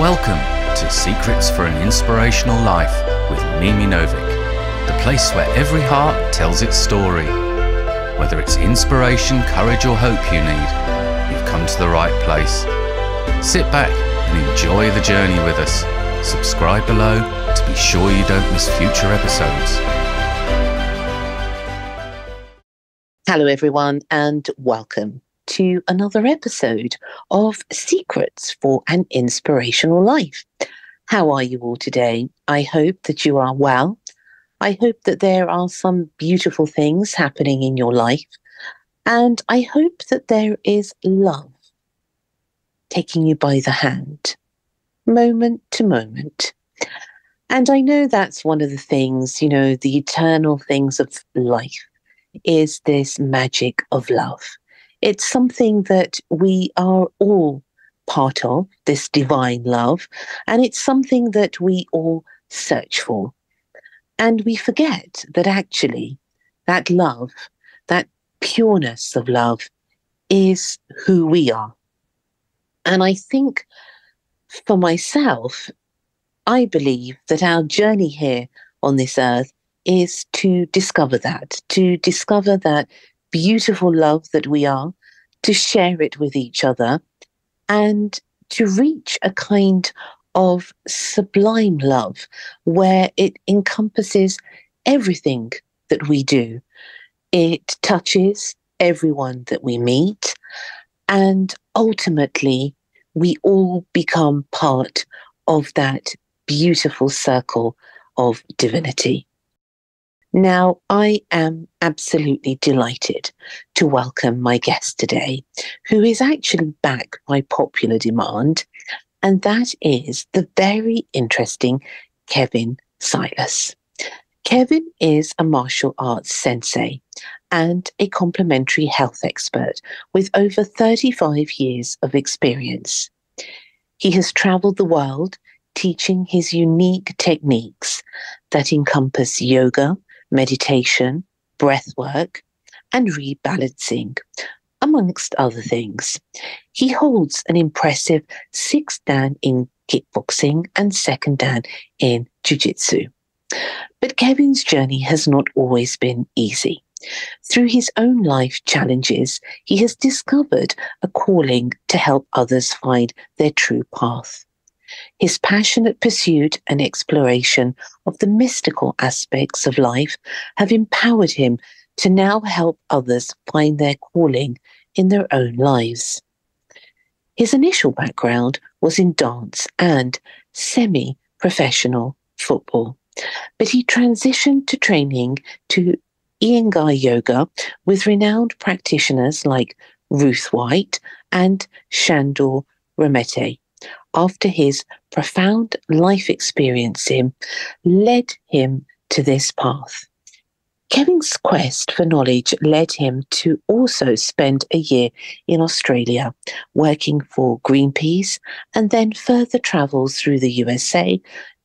Welcome to Secrets for an Inspirational Life with Mimi Novic, the place where every heart tells its story. Whether it's inspiration, courage, or hope you need, you've come to the right place. Sit back and enjoy the journey with us. Subscribe below to be sure you don't miss future episodes. Hello, everyone, and welcome to another episode of Secrets for an Inspirational Life. How are you all today? I hope that you are well. I hope that there are some beautiful things happening in your life. And I hope that there is love taking you by the hand, moment to moment. And I know that's one of the things, you know, the eternal things of life is this magic of love. It's something that we are all part of, this divine love, and it's something that we all search for. And we forget that actually that love, that pureness of love, is who we are. And I think for myself, I believe that our journey here on this earth is to discover that, to discover that beautiful love that we are, to share it with each other, and to reach a kind of sublime love where it encompasses everything that we do. It touches everyone that we meet, and ultimately, we all become part of that beautiful circle of divinity. Now, I am absolutely delighted to welcome my guest today, who is actually back by popular demand, and that is the very interesting Kevin Silous. Kevin is a martial arts sensei and a complementary health expert with over 35 years of experience. He has traveled the world teaching his unique techniques that encompass yoga, meditation, breath work, and rebalancing, amongst other things. He holds an impressive sixth dan in kickboxing and second dan in jiu-jitsu. But Kevin's journey has not always been easy. Through his own life challenges, he has discovered a calling to help others find their true path. His passionate pursuit and exploration of the mystical aspects of life have empowered him to now help others find their calling in their own lives. His initial background was in dance and semi professional football, but he transitioned to training to Iyengar yoga with renowned practitioners like Ruth White and Shandor Remete after his profound life experience him led him to this path. Kevin's quest for knowledge led him to also spend a year in Australia working for Greenpeace and then further travels through the USA,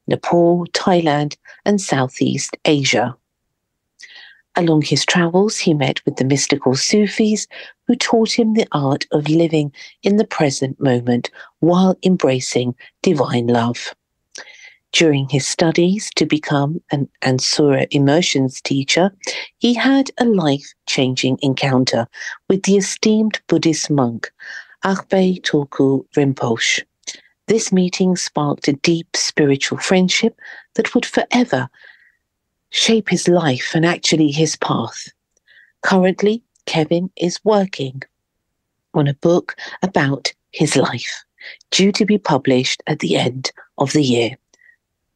Nepal, Thailand, and Southeast Asia. Along his travels, he met with the mystical Sufis who taught him the art of living in the present moment while embracing divine love. During his studies to become an Anusara immersions teacher, he had a life changing encounter with the esteemed Buddhist monk Ahbay Tulku Rinpoche. This meeting sparked a deep spiritual friendship that would forever shape his life and actually his path. Currently, Kevin is working on a book about his life, due to be published at the end of the year.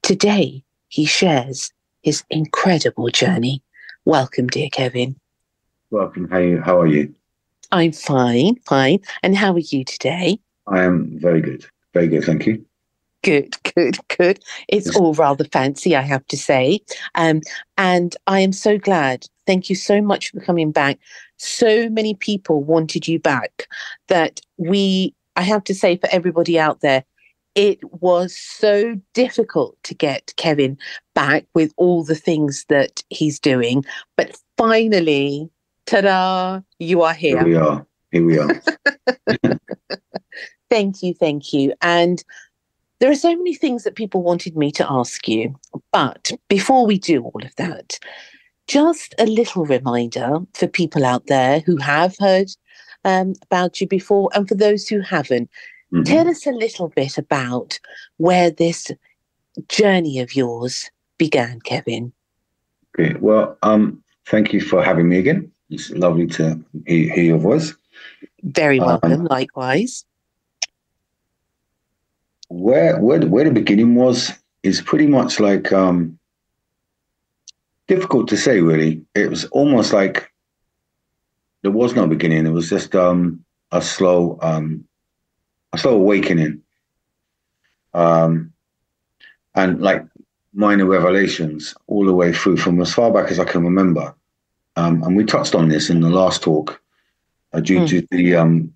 Today, he shares his incredible journey. Welcome, dear Kevin. Welcome. How, how are you? I'm fine, fine. And how are you today? I am very good. Very good, thank you. Good, good, good. It's all rather fancy, I have to say. Um, and I am so glad. Thank you so much for coming back. So many people wanted you back that we, I have to say, for everybody out there, it was so difficult to get Kevin back with all the things that he's doing. But finally, ta da, you are here. Here we are. Here we are. thank you, thank you. And There are so many things that people wanted me to ask you, but before we do all of that, just a little reminder for people out there who have heard um, about you before and for those who haven't. Mm-hmm. Tell us a little bit about where this journey of yours began, Kevin. Okay, well, um, thank you for having me again. It's lovely to hear, hear your voice. Very welcome, um, likewise. Where, where where the beginning was is pretty much like um, difficult to say. Really, it was almost like there was no beginning. It was just um, a slow um, a slow awakening, um, and like minor revelations all the way through from as far back as I can remember. Um, and we touched on this in the last talk uh, due mm. to the, um,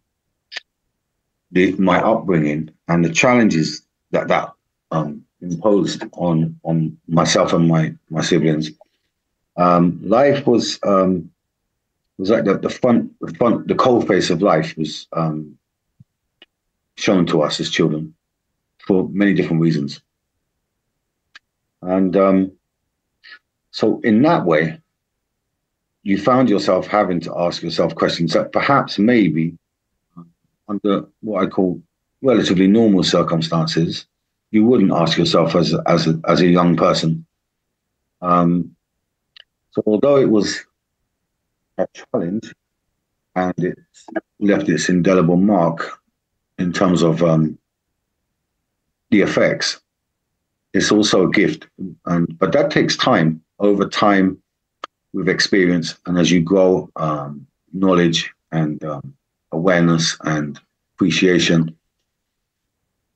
the my upbringing and the challenges that that um, imposed on on myself and my my siblings. Um, life was um, was like the, the front the front the cold face of life was um, shown to us as children for many different reasons. And um, so, in that way, you found yourself having to ask yourself questions that perhaps maybe under what I call relatively normal circumstances, you wouldn't ask yourself as as a, as a young person. Um, so although it was a challenge and it left its indelible mark in terms of um, the effects, it's also a gift. And but that takes time. Over time, with experience, and as you grow um, knowledge and um, awareness and appreciation,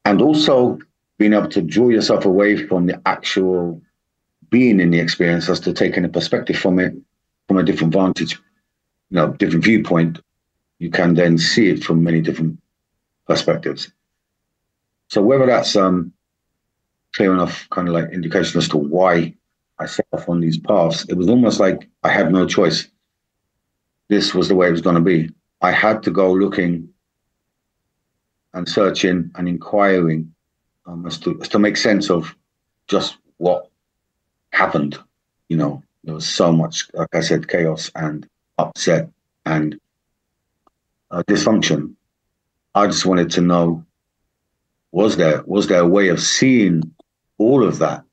and also being able to draw yourself away from the actual being in the experience as to taking a perspective from it from a different vantage, you know, different viewpoint, you can then see it from many different perspectives. So whether that's um, clear enough kind of like indication as to why I set off on these paths. It was almost like I had no choice. This was the way it was going to be. I had to go looking and searching and inquiring um, as to as to make sense of just what happened. You know, there was so much, like I said, chaos and upset and uh, dysfunction. I just wanted to know: was there was there a way of seeing all of that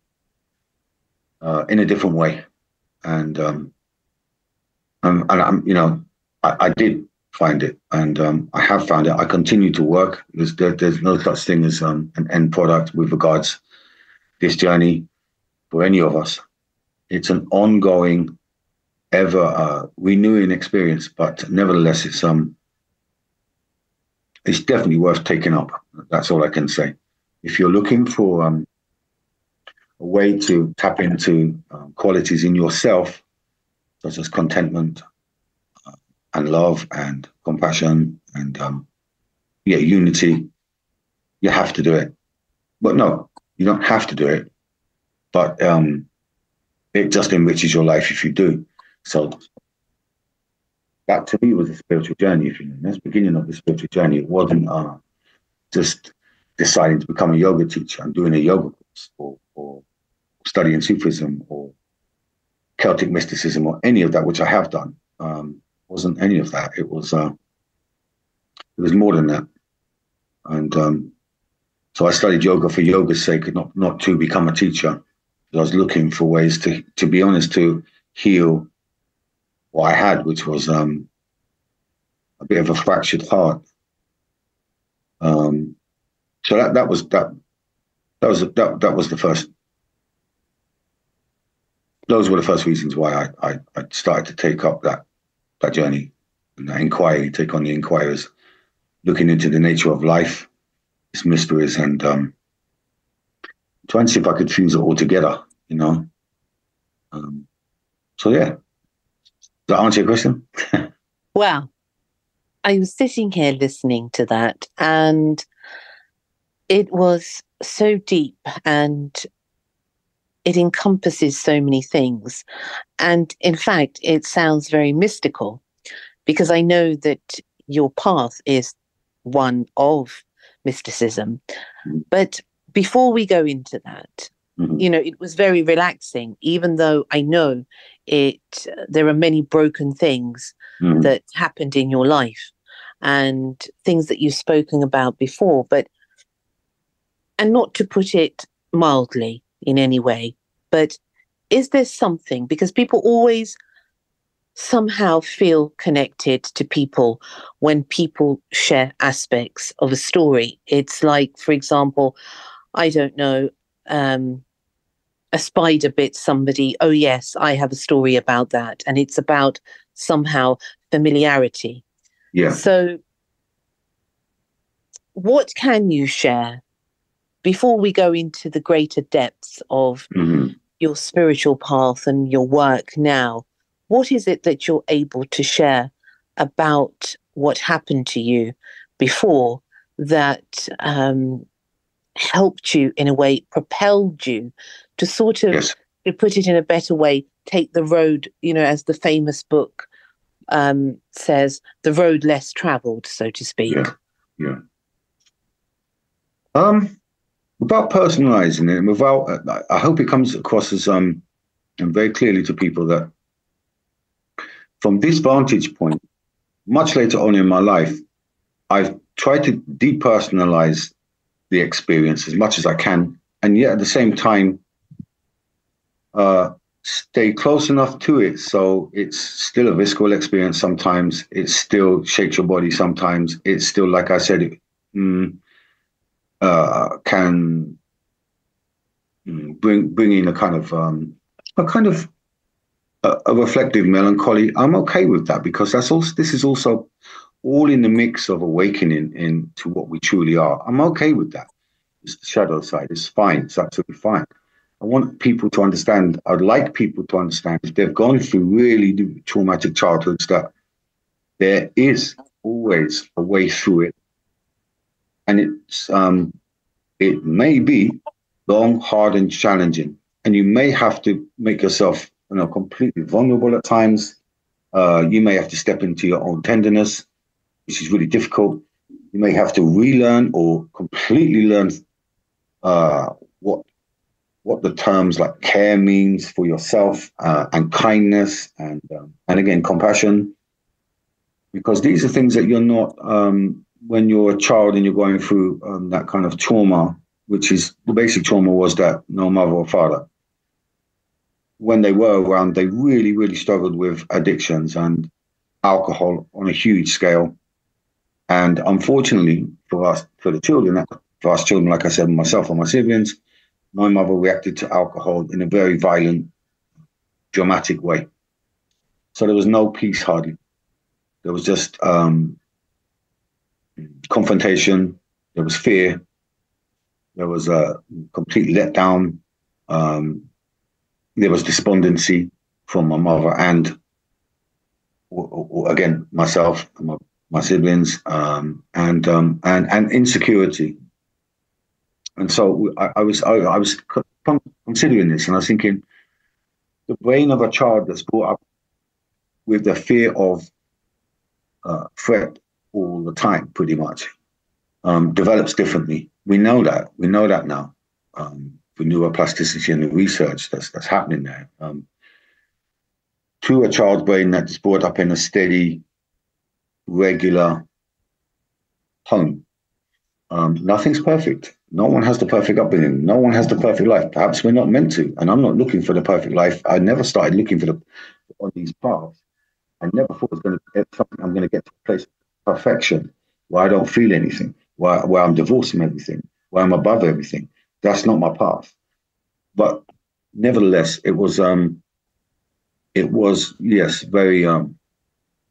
uh, in a different way. And um, um, and I'm, you know, I, I did find it, and um, I have found it. I continue to work. There's there, there's no such thing as um, an end product with regards this journey for any of us. It's an ongoing, ever uh, renewing experience, but nevertheless, it's um, it's definitely worth taking up. That's all I can say. If you're looking for um, a way to tap into um, qualities in yourself, such as contentment and love and compassion and um, yeah, unity. You have to do it, but no, you don't have to do it. But um, it just enriches your life if you do. So that to me was a spiritual journey. If you know, that's beginning of the spiritual journey. It wasn't uh, just deciding to become a yoga teacher and doing a yoga course or, or studying Sufism or Celtic mysticism or any of that, which I have done. Um, wasn't any of that. It was uh, it was more than that. And um, so I studied yoga for yoga's sake, not not to become a teacher. I was looking for ways to, to be honest, to heal what I had, which was um, a bit of a fractured heart. Um, so that that was that that was that that was the first those were the first reasons why I, I, I started to take up that that journey that inquiry, take on the inquirers, looking into the nature of life, its mysteries, and um, trying to see if I could fuse it all together, you know. Um, so yeah, does that answer your question? well, I was sitting here listening to that, and it was so deep and it encompasses so many things. And in fact, it sounds very mystical because I know that your path is one of mysticism. But before we go into that, Mhm. you know, it was very relaxing, even though I know it, there are many broken things Mhm. that happened in your life and things that you've spoken about before, but, and not to put it mildly in any way, but is there something, because people always somehow feel connected to people when people share aspects of a story. It's like, for example, I don't know, um, a spider bit somebody. Oh, yes, I have a story about that. And it's about somehow familiarity. Yeah. So, what can you share before we go into the greater depths of Mhm. your spiritual path and your work now? What is it that you're able to share about what happened to you before that um, helped you in a way, propelled you to sort of, Yes. to put it in a better way, take the road, you know, as the famous book um, says, the road less traveled, so to speak. Yeah. Yeah. Um, without personalizing it, without, I- I hope it comes across as um, and very clearly to people that from this vantage point, much later on in my life, I've tried to depersonalize the experience as much as I can, and yet at the same time, uh, stay close enough to it. So it's still a visceral experience sometimes. It still shakes your body sometimes. It's still like i said it mm, uh, can mm, bring bring in a kind of um, a kind of a, a reflective melancholy. I'm okay with that because that's also this is also all in the mix of awakening into what we truly are. I'm okay with that. It's the shadow side. It's fine. It's absolutely fine. I want people to understand, I'd like people to understand if they've gone through really traumatic childhoods that there is always a way through it. And it's um it may be long, hard, and challenging. And you may have to make yourself you know completely vulnerable at times. Uh, you may have to step into your own tenderness, which is really difficult. You may have to relearn or completely learn uh, what what the terms like care means for yourself uh, and kindness and um, and again compassion because these are things that you're not um, when you're a child and you're going through um, that kind of trauma which is the basic trauma was that no mother or father when they were around they really really struggled with addictions and alcohol on a huge scale and unfortunately for us for the children for us children like i said myself and my siblings my mother reacted to alcohol in a very violent, dramatic way. So there was no peace hardly. There was just um, confrontation. There was fear. There was a complete letdown. Um, there was despondency from my mother and, again, myself, my, my siblings, um, and um, and and insecurity and so I, I was I, I, was considering this, and I was thinking, the brain of a child that's brought up with the fear of uh, threat all the time, pretty much, um, develops differently. We know that. We know that now. Um, the neuroplasticity and the research that's that's happening there. Um, to a child's brain that's brought up in a steady, regular home. Um, nothing's perfect. No one has the perfect upbringing. No one has the perfect life. Perhaps we're not meant to. And I'm not looking for the perfect life. I never started looking for the on these paths. I never thought I was going to something. I'm going to get to a place perfection where I don't feel anything, where, where I'm divorced from everything, where I'm above everything. That's not my path. But nevertheless, it was um, it was yes, very um,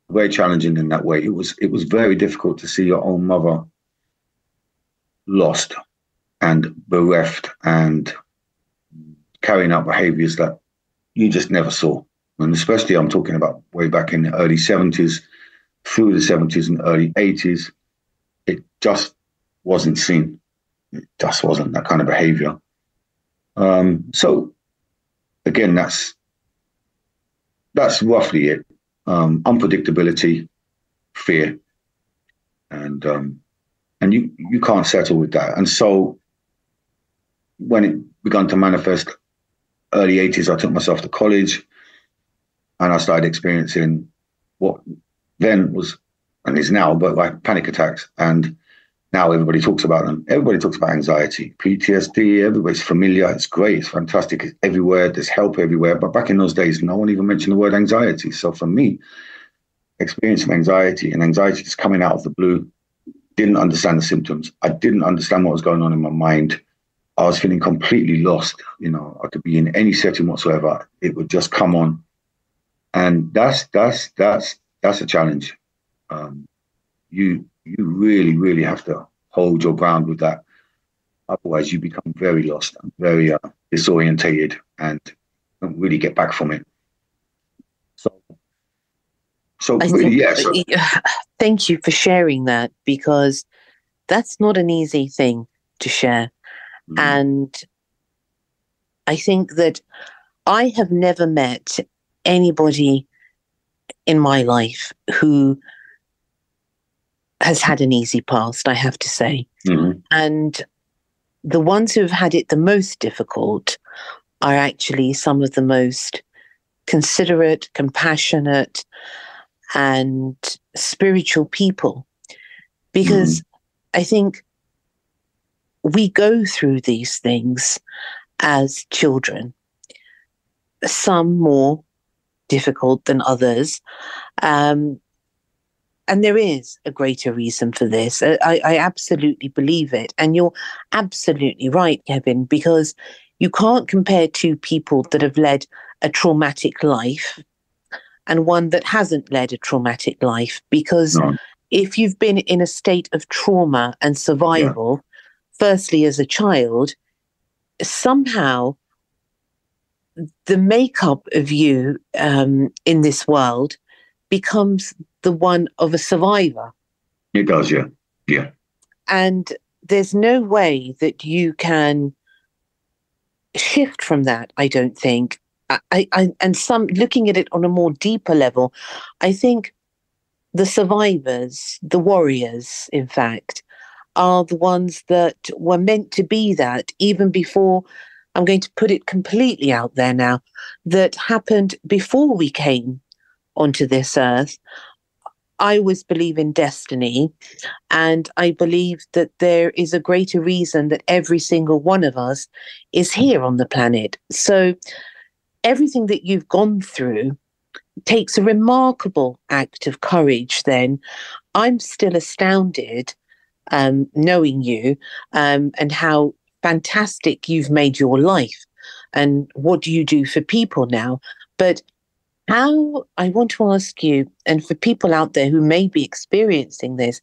very challenging in that way. It was it was very difficult to see your own mother lost and bereft and carrying out behaviors that you just never saw. And especially, I'm talking about way back in the early 70s, through the 70s and early 80s, it just wasn't seen. It just wasn't that kind of behavior. Um, so, again, that's that's roughly it. Um, unpredictability, fear, and um, and you you can't settle with that. And so when it began to manifest early 80s, I took myself to college and I started experiencing what then was and is now, but like panic attacks. And now everybody talks about them. Everybody talks about anxiety, PTSD. Everybody's familiar. It's great. It's fantastic. It's everywhere. There's help everywhere. But back in those days, no one even mentioned the word anxiety. So for me, experiencing anxiety and anxiety just coming out of the blue, didn't understand the symptoms. I didn't understand what was going on in my mind. I was feeling completely lost. You know, I could be in any setting whatsoever. It would just come on. And that's that's that's that's a challenge. Um, you you really really have to hold your ground with that. Otherwise, you become very lost and very uh, disorientated and don't really get back from it. So, so I really, think- yes. Thank you for sharing that because that's not an easy thing to share. Mm. And I think that I have never met anybody in my life who has had an easy past, I have to say. Mhm. And the ones who have had it the most difficult are actually some of the most considerate, compassionate, and spiritual people. Because I think we go through these things as children, some more difficult than others. Um, and there is a greater reason for this. I, I absolutely believe it. And you're absolutely right, Kevin, because you can't compare two people that have led a traumatic life and one that hasn't led a traumatic life. Because No. if you've been in a state of trauma and survival, firstly as a child, somehow the makeup of you um, in this world becomes the one of a survivor. It does, yeah. Yeah. And there's no way that you can shift from that, I don't think. I, I, and some looking at it on a more deeper level, I think the survivors, the warriors, in fact, are the ones that were meant to be that even before I'm going to put it completely out there now, that happened before we came onto this earth. I always believe in destiny, and I believe that there is a greater reason that every single one of us is here on the planet. So, everything that you've gone through takes a remarkable act of courage, then. I'm still astounded um, knowing you um, and how fantastic you've made your life and what do you do for people now. But how I want to ask you, and for people out there who may be experiencing this,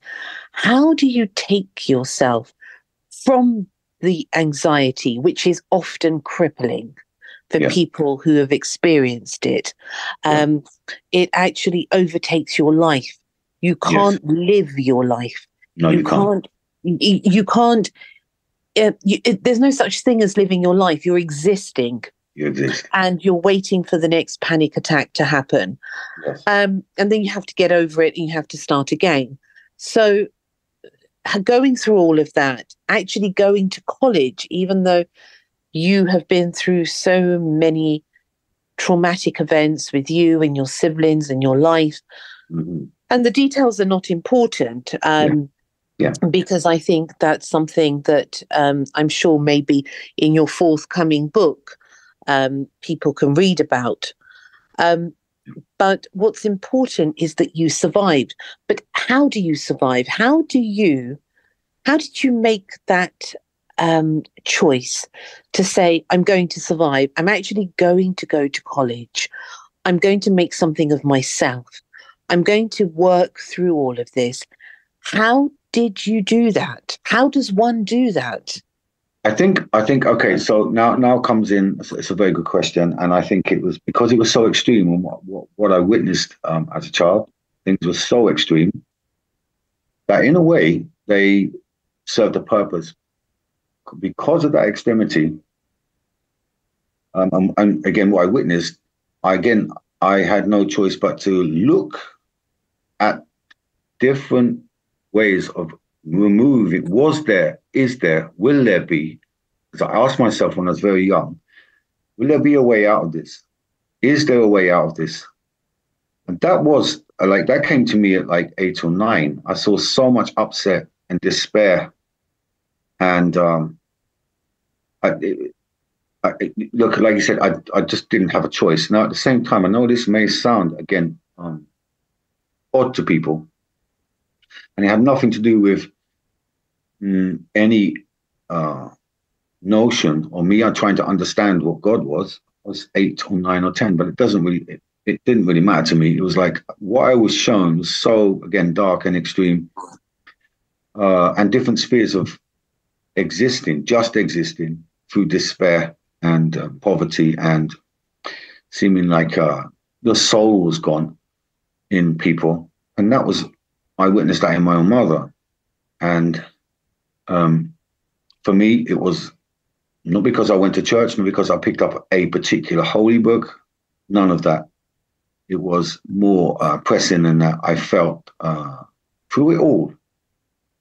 how do you take yourself from the anxiety, which is often crippling for Yeah. people who have experienced it? Yeah. Um, it actually overtakes your life. You can't live your life No, you, can't. you, you can't you, it, there's no such thing as living your life you're existing You exist. and you're waiting for the next panic attack to happen Yes. um, and then you have to get over it and you have to start again so going through all of that actually going to college even though you have been through so many traumatic events with you and your siblings and your life Mhm. and the details are not important um, Yeah. Because I think that's something that um, I'm sure maybe in your forthcoming book um, people can read about. Um, but what's important is that you survived. But how do you survive? How do you? How did you make that um, choice to say, "I'm going to survive. I'm actually going to go to college. I'm going to make something of myself. I'm going to work through all of this." How did you do that? How does one do that? I think I think okay. So now now comes in. It's, a very good question, and I think it was because it was so extreme and what what, what I witnessed um, as a child. Things were so extreme that in a way they served a purpose because of that extremity. Um, and, and again, what I witnessed, I, again I had no choice but to look at different ways of remove it. Was there? Is there? Will there be? Because I asked myself when I was very young, will there be a way out of this? Is there a way out of this? And that was like that came to me at like eight or nine. I saw so much upset and despair, and um, I, it, I, look, like you said, I I just didn't have a choice. Now at the same time, I know this may sound again um, odd to people, and it had nothing to do with mm, any uh, notion or me trying to understand what God was. I was eight or nine or ten, but it doesn't really. It, it didn't really matter to me. It was like what I was shown was so again dark and extreme, uh, and different spheres of existing, just existing through despair and uh, poverty and seeming like uh, the soul was gone in people, and that was I witnessed that in my own mother, and um, for me it was not because I went to church, not because I picked up a particular holy book, none of that. It was more uh, pressing than that. I felt uh, through it all,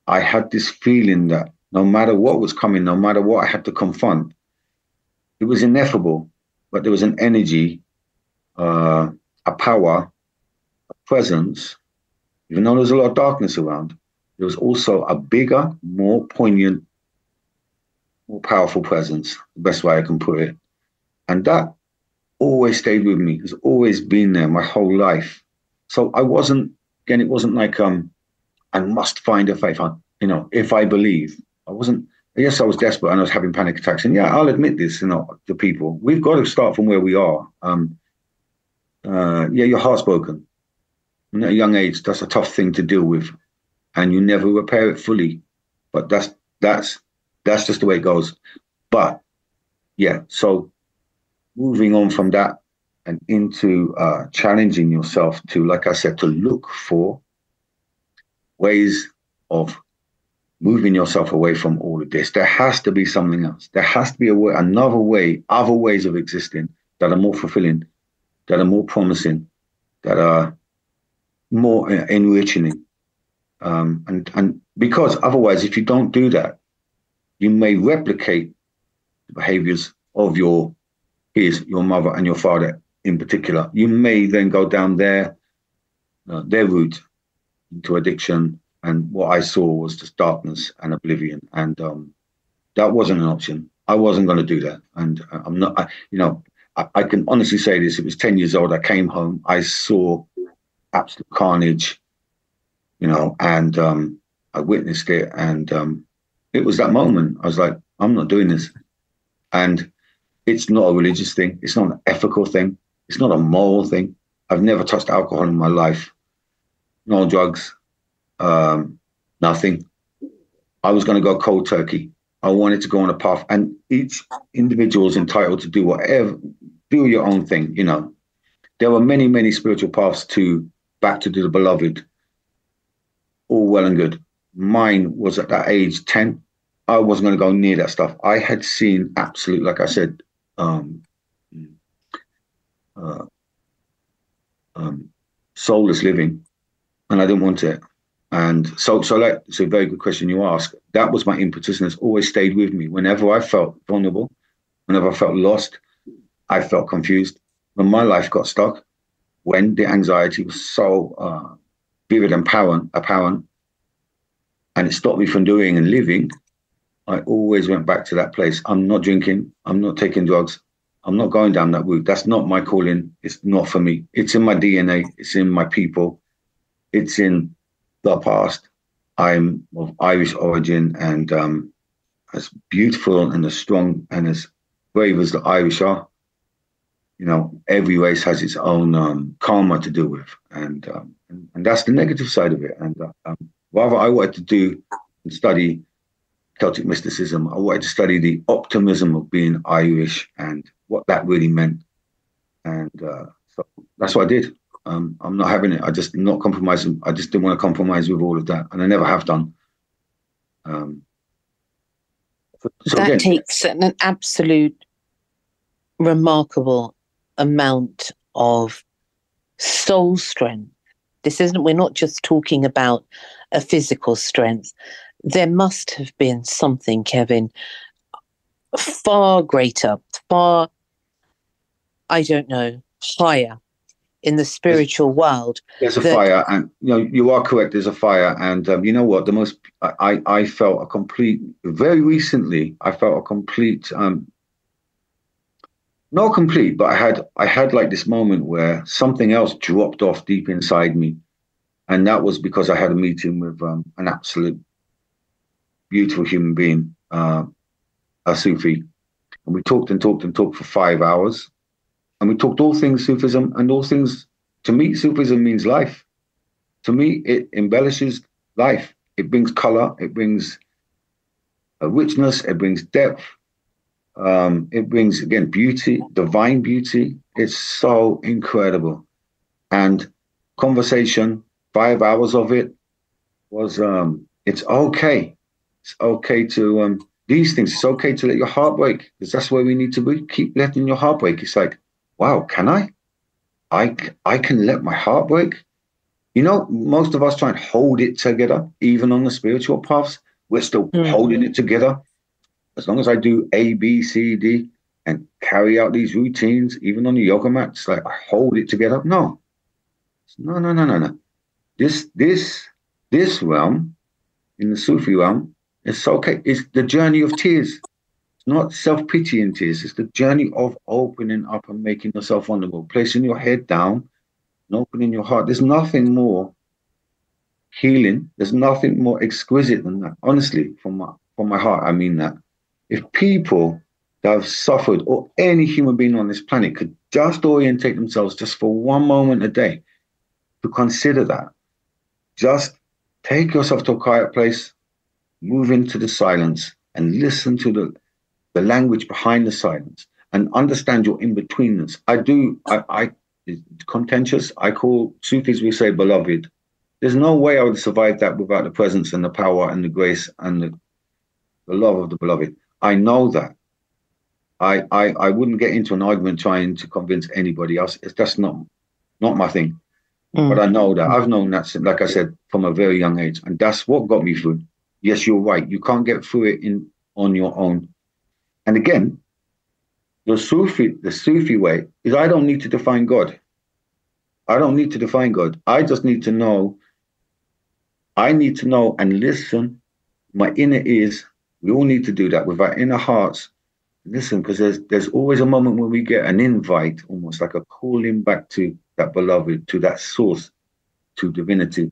I had this feeling that no matter what was coming, no matter what I had to confront, it was ineffable, but there was an energy, uh, a power, a presence. Even though there was a lot of darkness around, there was also a bigger, more poignant, more powerful presence, the best way I can put it. And that always stayed with me. It's always been there my whole life. So I wasn't, again, it wasn't like um, I must find a faith. I, you know, if I believe, I wasn't. Yes, I was desperate and I was having panic attacks. And yeah, I'll admit this, you know, to people. We've got to start from where we are. Um, uh, yeah, your heart's broken. And at a young age, that's a tough thing to deal with, and you never repair it fully. But that's that's that's just the way it goes. But yeah, so moving on from that and into uh, challenging yourself to, like I said, to look for ways of moving yourself away from all of this. There has to be something else. There has to be a way, another way, other ways of existing that are more fulfilling, that are more promising, that are more enriching. Um, and and because otherwise, if you don't do that, you may replicate the behaviors of your peers, your mother and your father in particular. You may then go down their uh, their route into addiction, and what I saw was just darkness and oblivion, and um, that wasn't an option. I wasn't going to do that, and I'm not. I, you know, I, I can honestly say this: it was ten years old. I came home. I saw absolute carnage, you know, and um, I witnessed it, and um, it was that moment. I was like, I'm not doing this. And it's not a religious thing. It's not an ethical thing. It's not a moral thing. I've never touched alcohol in my life. No drugs, um, nothing. I was going to go cold turkey. I wanted to go on a path, and each individual is entitled to do whatever, do your own thing. You know, there were many, many spiritual paths to back to the beloved. All well and good. Mine was at that age 10 i wasn't going to go near that stuff. I had seen absolute like i said um, uh, um, soulless living and i didn't want it. And so so like it's a very good question you ask. That was my impetus and it's always stayed with me. Whenever i felt vulnerable whenever i felt lost i felt confused when my life got stuck when the anxiety was so uh, vivid and apparent, apparent and it stopped me from doing and living, I always went back to that place. I'm not drinking. I'm not taking drugs. I'm not going down that route. That's not my calling. It's not for me. It's in my DNA. It's in my people. It's in the past. I'm of Irish origin and um, as beautiful and as strong and as brave as the Irish are, you know, every race has its own um, karma to deal with, and, um, and, and that's the negative side of it. And uh, um, rather I wanted to do and study Celtic mysticism. I wanted to study the optimism of being Irish and what that really meant. And uh, so that's what I did. Um, I'm not having it. I just not compromising. I just didn't want to compromise with all of that, and I never have done. Um, so that again, takes an absolute remarkable amount of soul strength. This isn't. We're not just talking about a physical strength. There must have been something, Kevin, far greater, far, I don't know, higher in the spiritual world. There's a that, fire, and you know you are correct. There's a fire, and um, you know what? The most I I felt a complete. Very recently, I felt a complete. um not complete, but I had I had like this moment where something else dropped off deep inside me, and that was because I had a meeting with um, an absolute beautiful human being, uh, a Sufi, and we talked and talked and talked for five hours, and we talked all things Sufism and all things. To me, Sufism means life. To me, it embellishes life. It brings color. It brings a richness. It brings depth. Um, it brings again beauty, divine beauty. It's so incredible, and conversation. Five hours of it was. Um, it's okay. It's okay to um, these things. It's okay to let your heart break because that's where we need to be. Keep letting your heart break. It's like wow, can I? I, I can let my heart break. You know, most of us try and hold it together, even on the spiritual paths. We're still mm. holding it together. As long as I do A, B, C, D, and carry out these routines, even on the yoga mat, it's like I hold it together. No, no, no, no, no, no. This, this, this realm, in the Sufi realm, it's okay. It's the journey of tears It's not self pitying tears. It's the journey of opening up and making yourself vulnerable, placing your head down and opening your heart. There's nothing more healing. There's nothing more exquisite than that. Honestly, from my from my heart, I mean that. If people that have suffered, or any human being on this planet, could just orientate themselves just for one moment a day to consider that, just take yourself to a quiet place, move into the silence, and listen to the the language behind the silence, and understand your in-betweenness. I do, I, I contentious. I call Sufis, we say beloved. There's no way I would survive that without the presence and the power and the grace and the, the love of the beloved. I know that. I, I I wouldn't get into an argument trying to convince anybody else. It's that's not not my thing. Mm. But I know that I've known that, like I said, from a very young age, and that's what got me through. Yes, you're right. You can't get through it in on your own. And again, the Sufi, the Sufi way is I don't need to define God. I don't need to define God. I just need to know. I need to know and listen. My inner ears. We all need to do that with our inner hearts. Listen, because there's there's always a moment when we get an invite, almost like a calling back to that beloved, to that source, to divinity,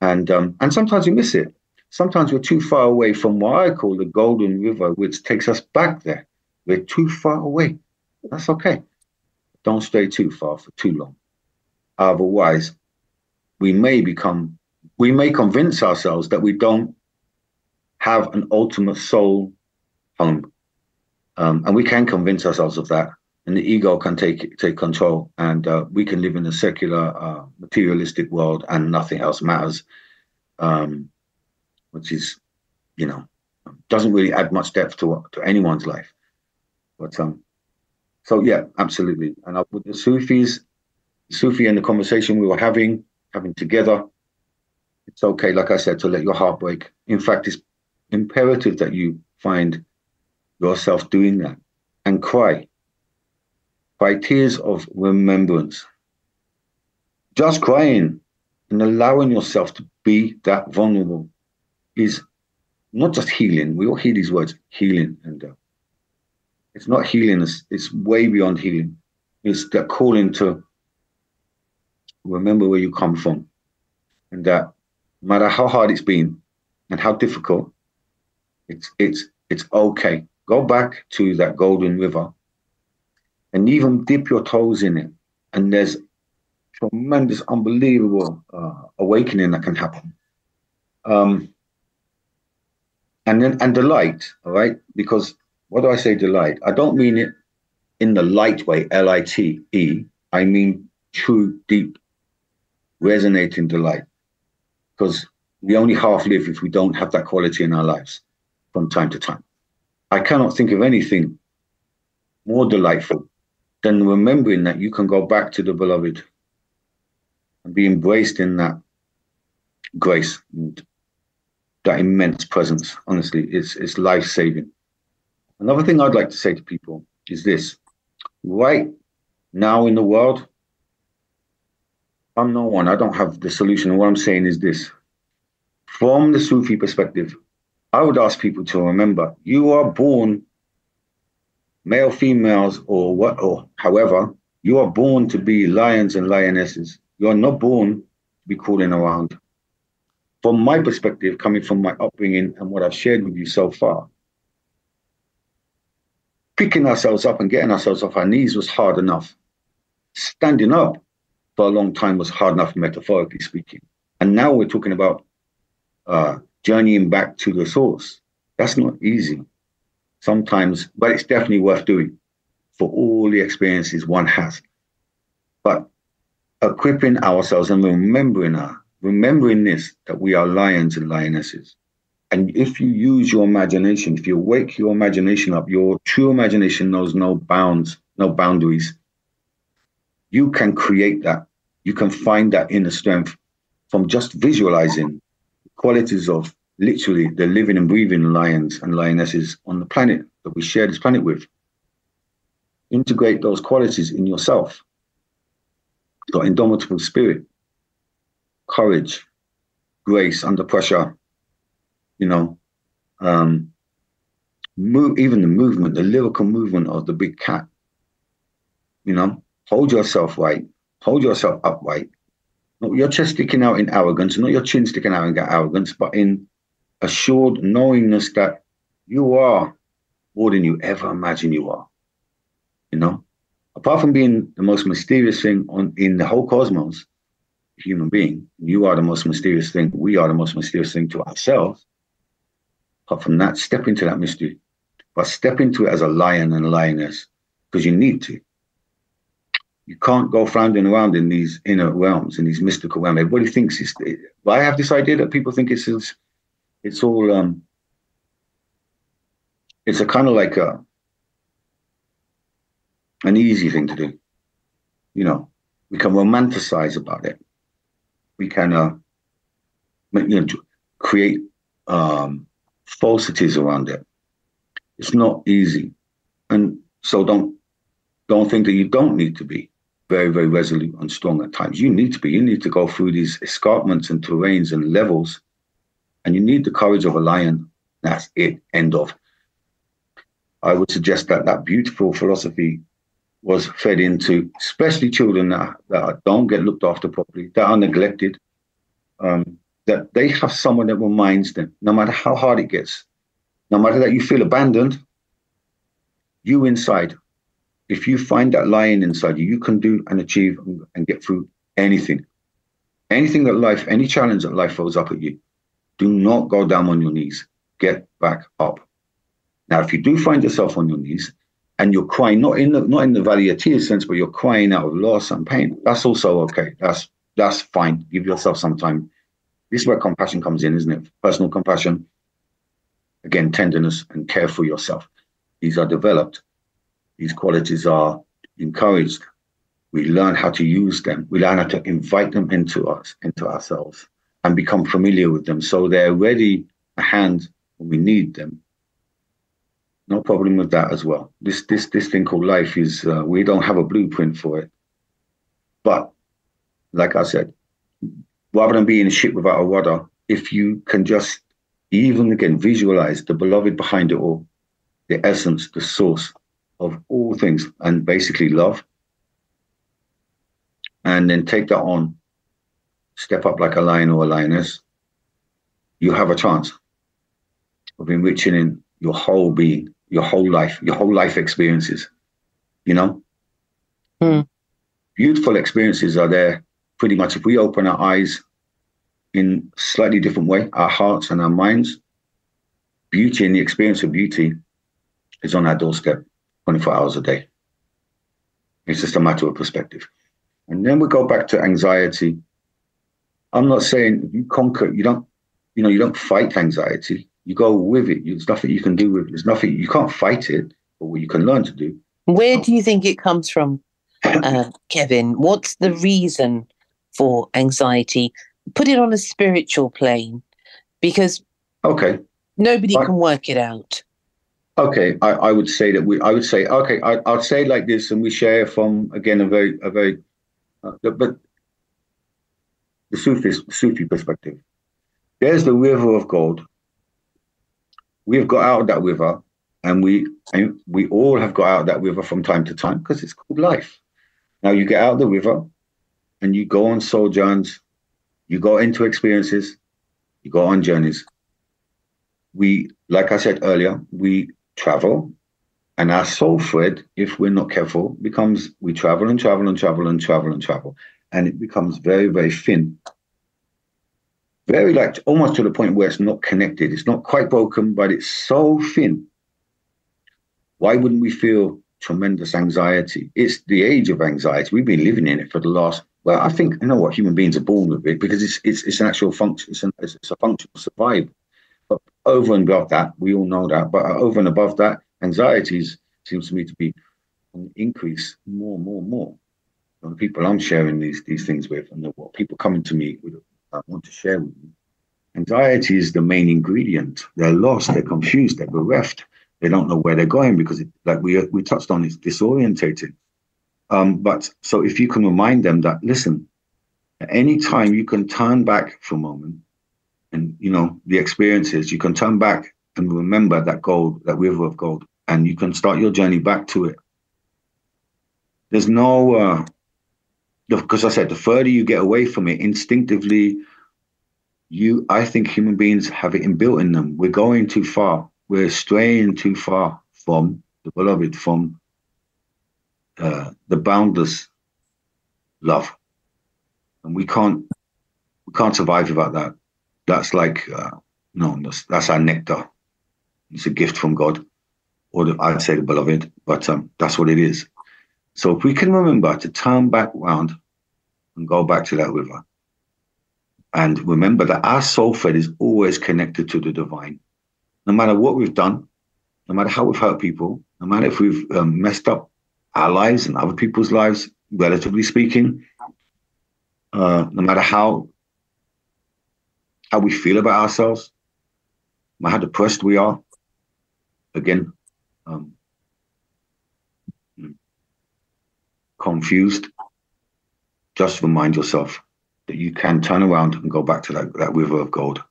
and um, and sometimes we miss it sometimes we're too far away from what I call the Golden River, which takes us back there. We're too far away. That's okay. Don't stay too far for too long. Otherwise, we may become, we may convince ourselves that we don't have an ultimate soul home. Um, and we can convince ourselves of that. And the ego can take take control, and uh, we can live in a secular, uh, materialistic world, and nothing else matters. Um, which is, you know, doesn't really add much depth to to anyone's life. But um, so yeah, absolutely. And I, with the Sufis, Sufi and the conversation we were having, having together, it's okay, like I said, to let your heart break. In fact, it's imperative that you find yourself doing that and cry. Cry tears of remembrance. Just crying and allowing yourself to be that vulnerable is not just healing. We all hear these words, healing, and uh, it's not healing. It's, it's way beyond healing. It's that calling to remember where you come from, and that no matter how hard it's been and how difficult, it's it's it's okay. Go back to that golden river, and even dip your toes in it, and there's tremendous, unbelievable uh, awakening that can happen. Um, and then and delight, all right? Because what do I say delight? I don't mean it in the light way, L-I-T-E. I mean true, deep, resonating delight. Because we only half live if we don't have that quality in our lives from time to time. I cannot think of anything more delightful than remembering that you can go back to the beloved and be embraced in that grace and that immense presence. Honestly, it's it's life saving. Another thing I'd like to say to people is this right now in the world, I'm no one, I don't have the solution. What I'm saying is this from the Sufi perspective, I would ask people to remember you are born, male, females, or what, or however, you are born to be lions and lionesses. You are not born to be crawling around. From my perspective, coming from my upbringing and what I've shared with you so far, picking ourselves up and getting ourselves off our knees was hard enough. Standing up for a long time was hard enough, metaphorically speaking. And now we're talking about uh, journeying back to the source. That's not easy sometimes, but it's definitely worth doing for all the experiences one has. But equipping ourselves and remembering our, remembering this, that we are lions and lionesses. And if you use your imagination, if you wake your imagination up, your true imagination knows no bounds, no boundaries. You can create that. You can find that inner strength from just visualizing qualities of literally the living and breathing lions and lionesses on the planet that we share this planet with. Integrate those qualities in yourself. Got indomitable spirit, courage, grace under pressure, you know, um, move, even the movement, the lyrical movement of the big cat. You know, hold yourself right, hold yourself upright. Not your chest sticking out in arrogance, not your chin sticking out in arrogance, but in assured knowingness that you are more than you ever imagine you are. You know, apart from being the most mysterious thing on in the whole cosmos, human being, you are the most mysterious thing. We are the most mysterious thing to ourselves. Apart from that, step into that mystery, but step into it as a lion and a lioness because you need to. You can't go floundering around in these inner realms, in these mystical realms. Everybody thinks it's. I have this idea that people think it's it's all. Um, it's a kind of like a an easy thing to do. You know, we can romanticize about it. We can, uh, you know, create um, falsities around it. It's not easy. And so don't don't think that you don't need to be very, very resolute and strong at times. You need to be. You need to go through these escarpments and terrains and levels. And you need the courage of a lion. That's it. End of. I would suggest that that beautiful philosophy was fed into, especially children that, that don't get looked after properly, that are neglected, um, that they have someone that reminds them, no matter how hard it gets, no matter that you feel abandoned, you inside, if you find that lion inside you, you can do and achieve and, get through anything. Anything that life, any challenge that life throws up at you, do not go down on your knees. Get back up. Now, if you do find yourself on your knees and you're crying, not in the not in the valley of tears sense, but you're crying out of loss and pain, that's also okay. That's that's fine. Give yourself some time. This is where compassion comes in, isn't it? Personal compassion, again, tenderness and care for yourself. These are developed. These qualities are encouraged. We learn how to use them. We learn how to invite them into us, into ourselves, and become familiar with them. So they're ready a hand when we need them. No problem with that as well. This this this thing called life is uh, we don't have a blueprint for it. But like I said, rather than being a ship without a rudder, if you can just even again visualize the beloved behind it all, the essence, the source of all things, and basically love, and then take that on, step up like a lion or a lioness, you have a chance of enriching in your whole being, your whole life, your whole life experiences. You know, Hmm. beautiful experiences are there pretty much if we open our eyes in slightly different way, our hearts and our minds, beauty and the experience of beauty is on our doorstep 24 hours a day. It's just a matter of perspective. And then we go back to anxiety. I'm not saying you conquer, you don't, you know, you don't fight anxiety. You go with it. There's nothing you can do with it. There's nothing, you can't fight it, but what you can learn to do. Where do you think it comes from, uh, Kevin? What's the reason for anxiety? Put it on a spiritual plane because Okay. nobody Right. can work it out. Okay, I, I would say that we. I would say okay. I, I'll say like this, and we share from again a very a very, uh, but the Sufi Sufi perspective. There's the river of gold. We've got out of that river, and we and we all have got out of that river from time to time because it's called life. Now you get out of the river, and you go on sojourns, you go into experiences, you go on journeys. We, like I said earlier, we travel, and our soul thread, if we're not careful, becomes we travel and travel and travel and travel and travel, and it becomes very, very thin. Very like almost to the point where it's not connected. It's not quite broken, but it's so thin. Why wouldn't we feel tremendous anxiety? It's the age of anxiety. We've been living in it for the last well, I think you know what human beings are born with it because it's it's, it's an actual function. It's, an, it's a functional survival. Over and above that, we all know that. But over and above that, anxieties seems to me to be an increase more, more, more. the people I'm sharing these these things with, and the, what people coming to me with, I want to share with me. Anxiety is the main ingredient. They're lost. They're confused. They're bereft. They don't know where they're going because, it, like we we touched on, it's disorientating. Um, but so if you can remind them that, listen, at any time you can turn back for a moment and, you know, the experiences, you can turn back and remember that gold, that river of gold, and you can start your journey back to it. There's no, uh, because I said, the further you get away from it, instinctively, you, I think human beings have it inbuilt in them. We're going too far. We're straying too far from the beloved, from uh, the boundless love, and we can't we can't survive without that. That's like uh, no, that's, that's our nectar. It's a gift from God, or the, I'd say the beloved, but um, that's what it is. So if we can remember to turn back round and go back to that river, and remember that our soul thread is always connected to the divine, no matter what we've done, no matter how we've hurt people, no matter if we've um, messed up our lives and other people's lives, relatively speaking, uh, no matter how how we feel about ourselves, how depressed we are, again, um, confused, just remind yourself that you can turn around and go back to that, that river of gold.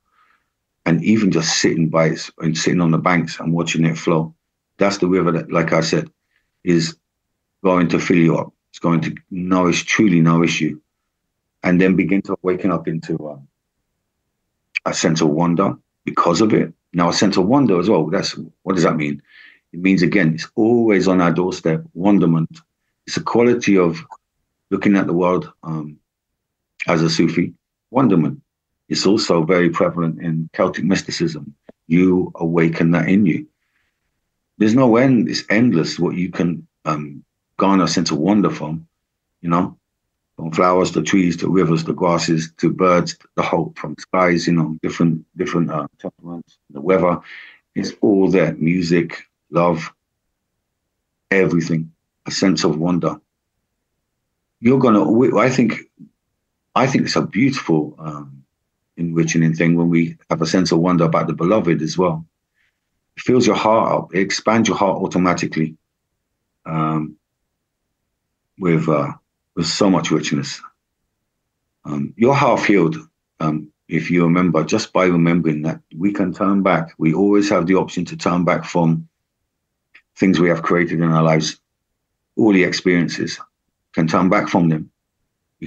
And even just sitting by it and sitting on the banks and watching it flow, that's the river that, like I said, is going to fill you up. It's going to nourish, truly nourish you. And then begin to waken up into um, a sense of wonder because of it. Now, a sense of wonder as well. That's what does that mean? It means again, it's always on our doorstep. Wonderment. It's a quality of looking at the world um, as a Sufi. Wonderment. It's also very prevalent in Celtic mysticism. You awaken that in you. There's no end. It's endless what you can um, garner a sense of wonder from, you know, from flowers to trees to rivers to grasses to birds, the whole from skies, you know, different different uh, temperaments, the weather, it's all there. Music, love, everything, a sense of wonder. You're gonna. I think, I think it's a beautiful, um, enriching thing when we have a sense of wonder about the beloved as well. It fills your heart up. It expands your heart automatically. Um, with uh, with so much richness. Um, you're half healed um, if you remember, just by remembering that we can turn back. We always have the option to turn back from things we have created in our lives, all the experiences, can turn back from them,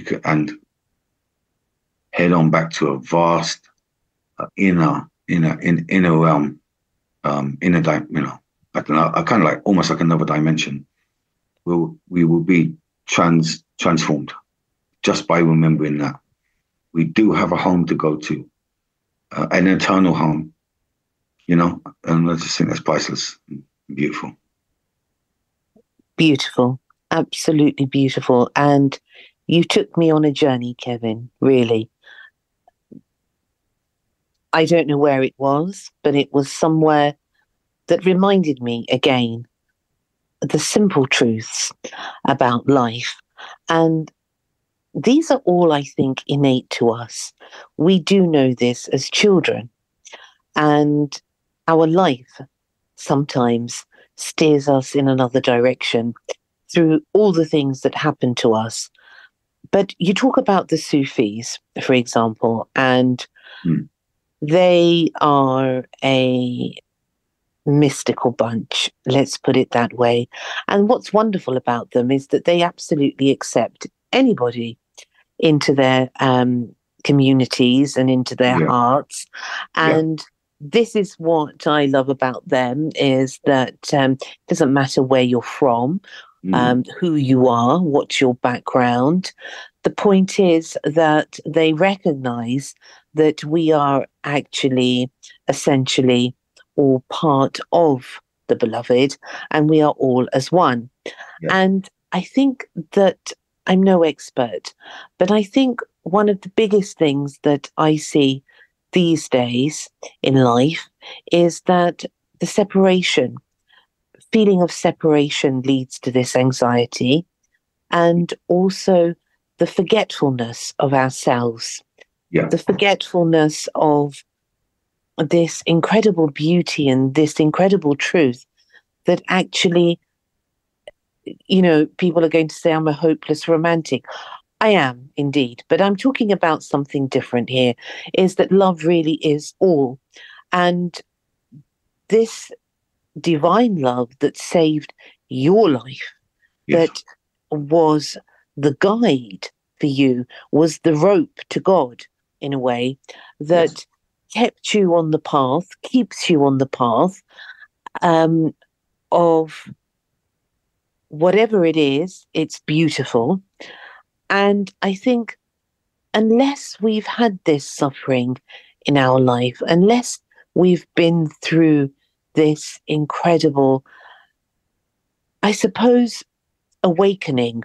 can, and head on back to a vast uh, inner, inner, in, inner realm, um, inner, di- you know, I don't know, kind of like almost like another dimension. We'll, we will be trans transformed just by remembering that we do have a home to go to, uh, an eternal home, you know, and I just think that's priceless, beautiful. Beautiful, absolutely beautiful. And you took me on a journey, Kevin, really. I don't know where it was, but it was somewhere that reminded me again the simple truths about life. And these are all, I think, innate to us. We do know this as children. And our life sometimes steers us in another direction through all the things that happen to us. But you talk about the Sufis, for example, and Mm. they are a mystical bunch, let's put it that way. And what's wonderful about them is that they absolutely accept anybody into their um, communities and into their Yeah. hearts. Yeah. And this is what I love about them is that um, it doesn't matter where you're from, Mm. um, who you are, what's your background. The point is that they recognize that we are actually essentially all part of the beloved and we are all as one. Yeah. And I think that I'm no expert, but I think one of the biggest things that I see these days in life is that the separation feeling of separation leads to this anxiety and also the forgetfulness of ourselves Yeah. the forgetfulness of this incredible beauty and this incredible truth that actually you know people are going to say i'm a hopeless romantic. I am indeed but i'm talking about something different here is that love really is all. And this divine love that saved your life Yes. that was the guide for you, was the rope to God in a way that kept you on the path, keeps you on the path um, of whatever it is, it's beautiful. And I think unless we've had this suffering in our life, unless we've been through this incredible, I suppose, awakening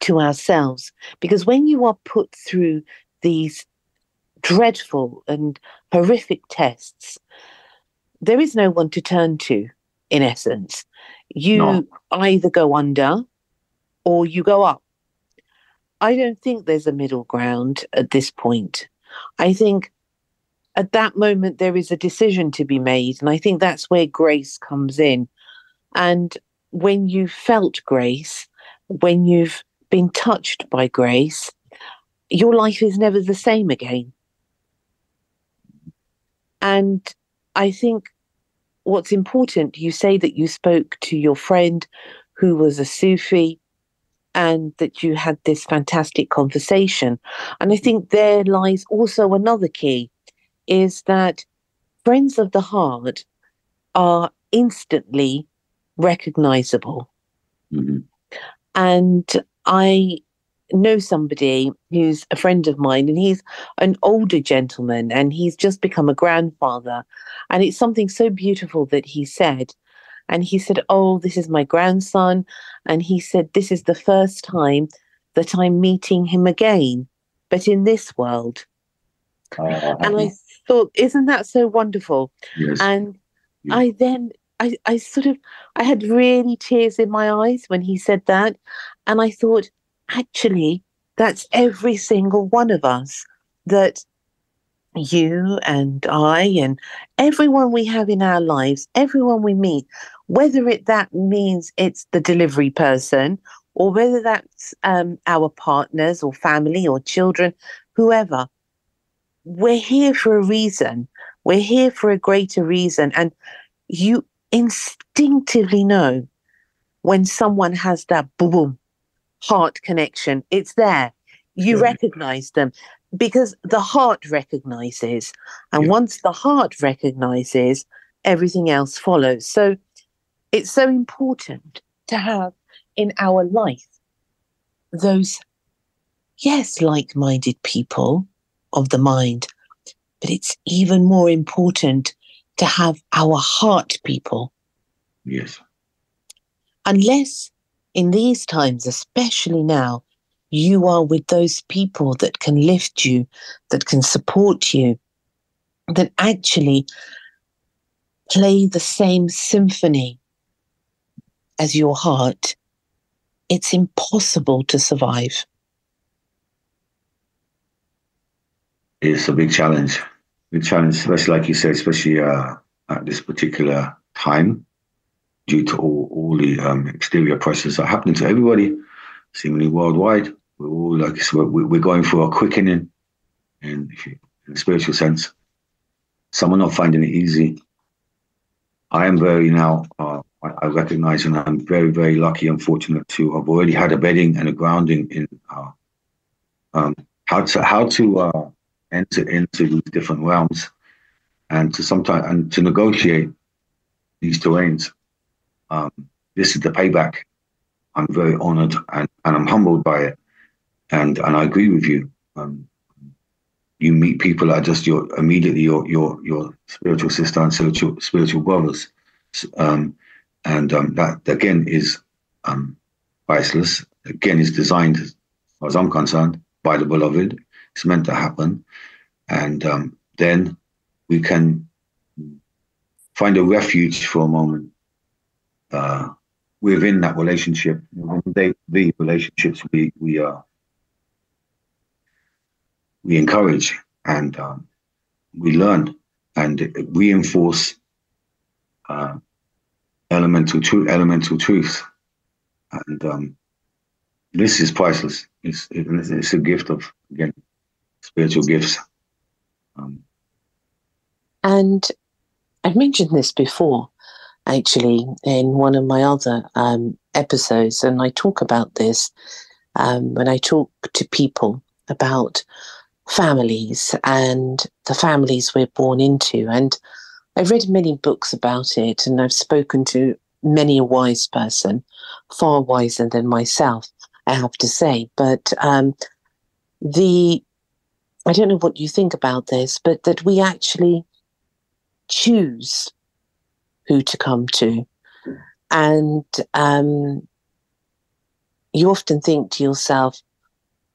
to ourselves. Because when you are put through these dreadful and horrific tests, there is no one to turn to, in essence. You No. either go under or you go up. I don't think there's a middle ground at this point. I think at that moment there is a decision to be made. And I think that's where grace comes in. And when you've felt grace, when you've been touched by grace, your life is never the same again. And I think what's important, you say that you spoke to your friend who was a Sufi and that you had this fantastic conversation. And I think there lies also another key is that friends of the heart are instantly recognizable. Mhm. And I know somebody who's a friend of mine, and he's an older gentleman and he's just become a grandfather. And it's something so beautiful that he said. And he said, Oh, this is my grandson. And he said, This is the first time that I'm meeting him again, but in this world. Ah, And I thought, Isn't that so wonderful? yes. And. I then I, I sort of I had really tears in my eyes when he said that. And I thought, actually, that's every single one of us that you and I and everyone we have in our lives, everyone we meet, whether it that means it's the delivery person or whether that's um, our partners or family or children, whoever, we're here for a reason. We're here for a greater reason. And you instinctively know when someone has that boom heart connection. It's there. You Yeah. recognize them because the heart recognizes. And Yeah. once the heart recognizes, everything else follows. So it's so important to have in our life those, yes, like minded people of the mind, but it's even more important to have our heart people yes. unless in these times, especially now, you are with those people that can lift you, that can support you, that actually play the same symphony as your heart, it's impossible to survive. It's a big challenge. Big challenge, especially like you said, especially uh, at this particular time due to all, all the um, exterior pressures that are happening to everybody, seemingly worldwide. We're all like so we're going through a quickening, in, in a spiritual sense. Some are not finding it easy. I am very now. Uh, I, I, recognize, and I'm very, very lucky and fortunate to have already had a bedding and a grounding in uh, um, how to how to uh, enter into these different realms, and to sometimes and to negotiate these terrains. Um, this is the payback. I'm very honored and, and I'm humbled by it. And and I agree with you. Um, you meet people that are just your immediately your your your spiritual sister and spiritual spiritual brothers. Um, and um, that again is um, priceless. Again, is designed, as far as I'm concerned, by the beloved. It's meant to happen, and um, then we can find a refuge for a moment uh, within that relationship, within the relationships we we uh, we encourage and um, we learn and reinforce uh, elemental truth, elemental truths, and um, this is priceless. It's it's a gift of again spiritual gifts. Um, and I've mentioned this before, actually, in one of my other um, episodes, and I talk about this um, when I talk to people about families and the families we're born into. And I've read many books about it, and I've spoken to many a wise person, far wiser than myself, I have to say. But um, the I don't know what you think about this, but that we actually choose who to come to. And um, you often think to yourself,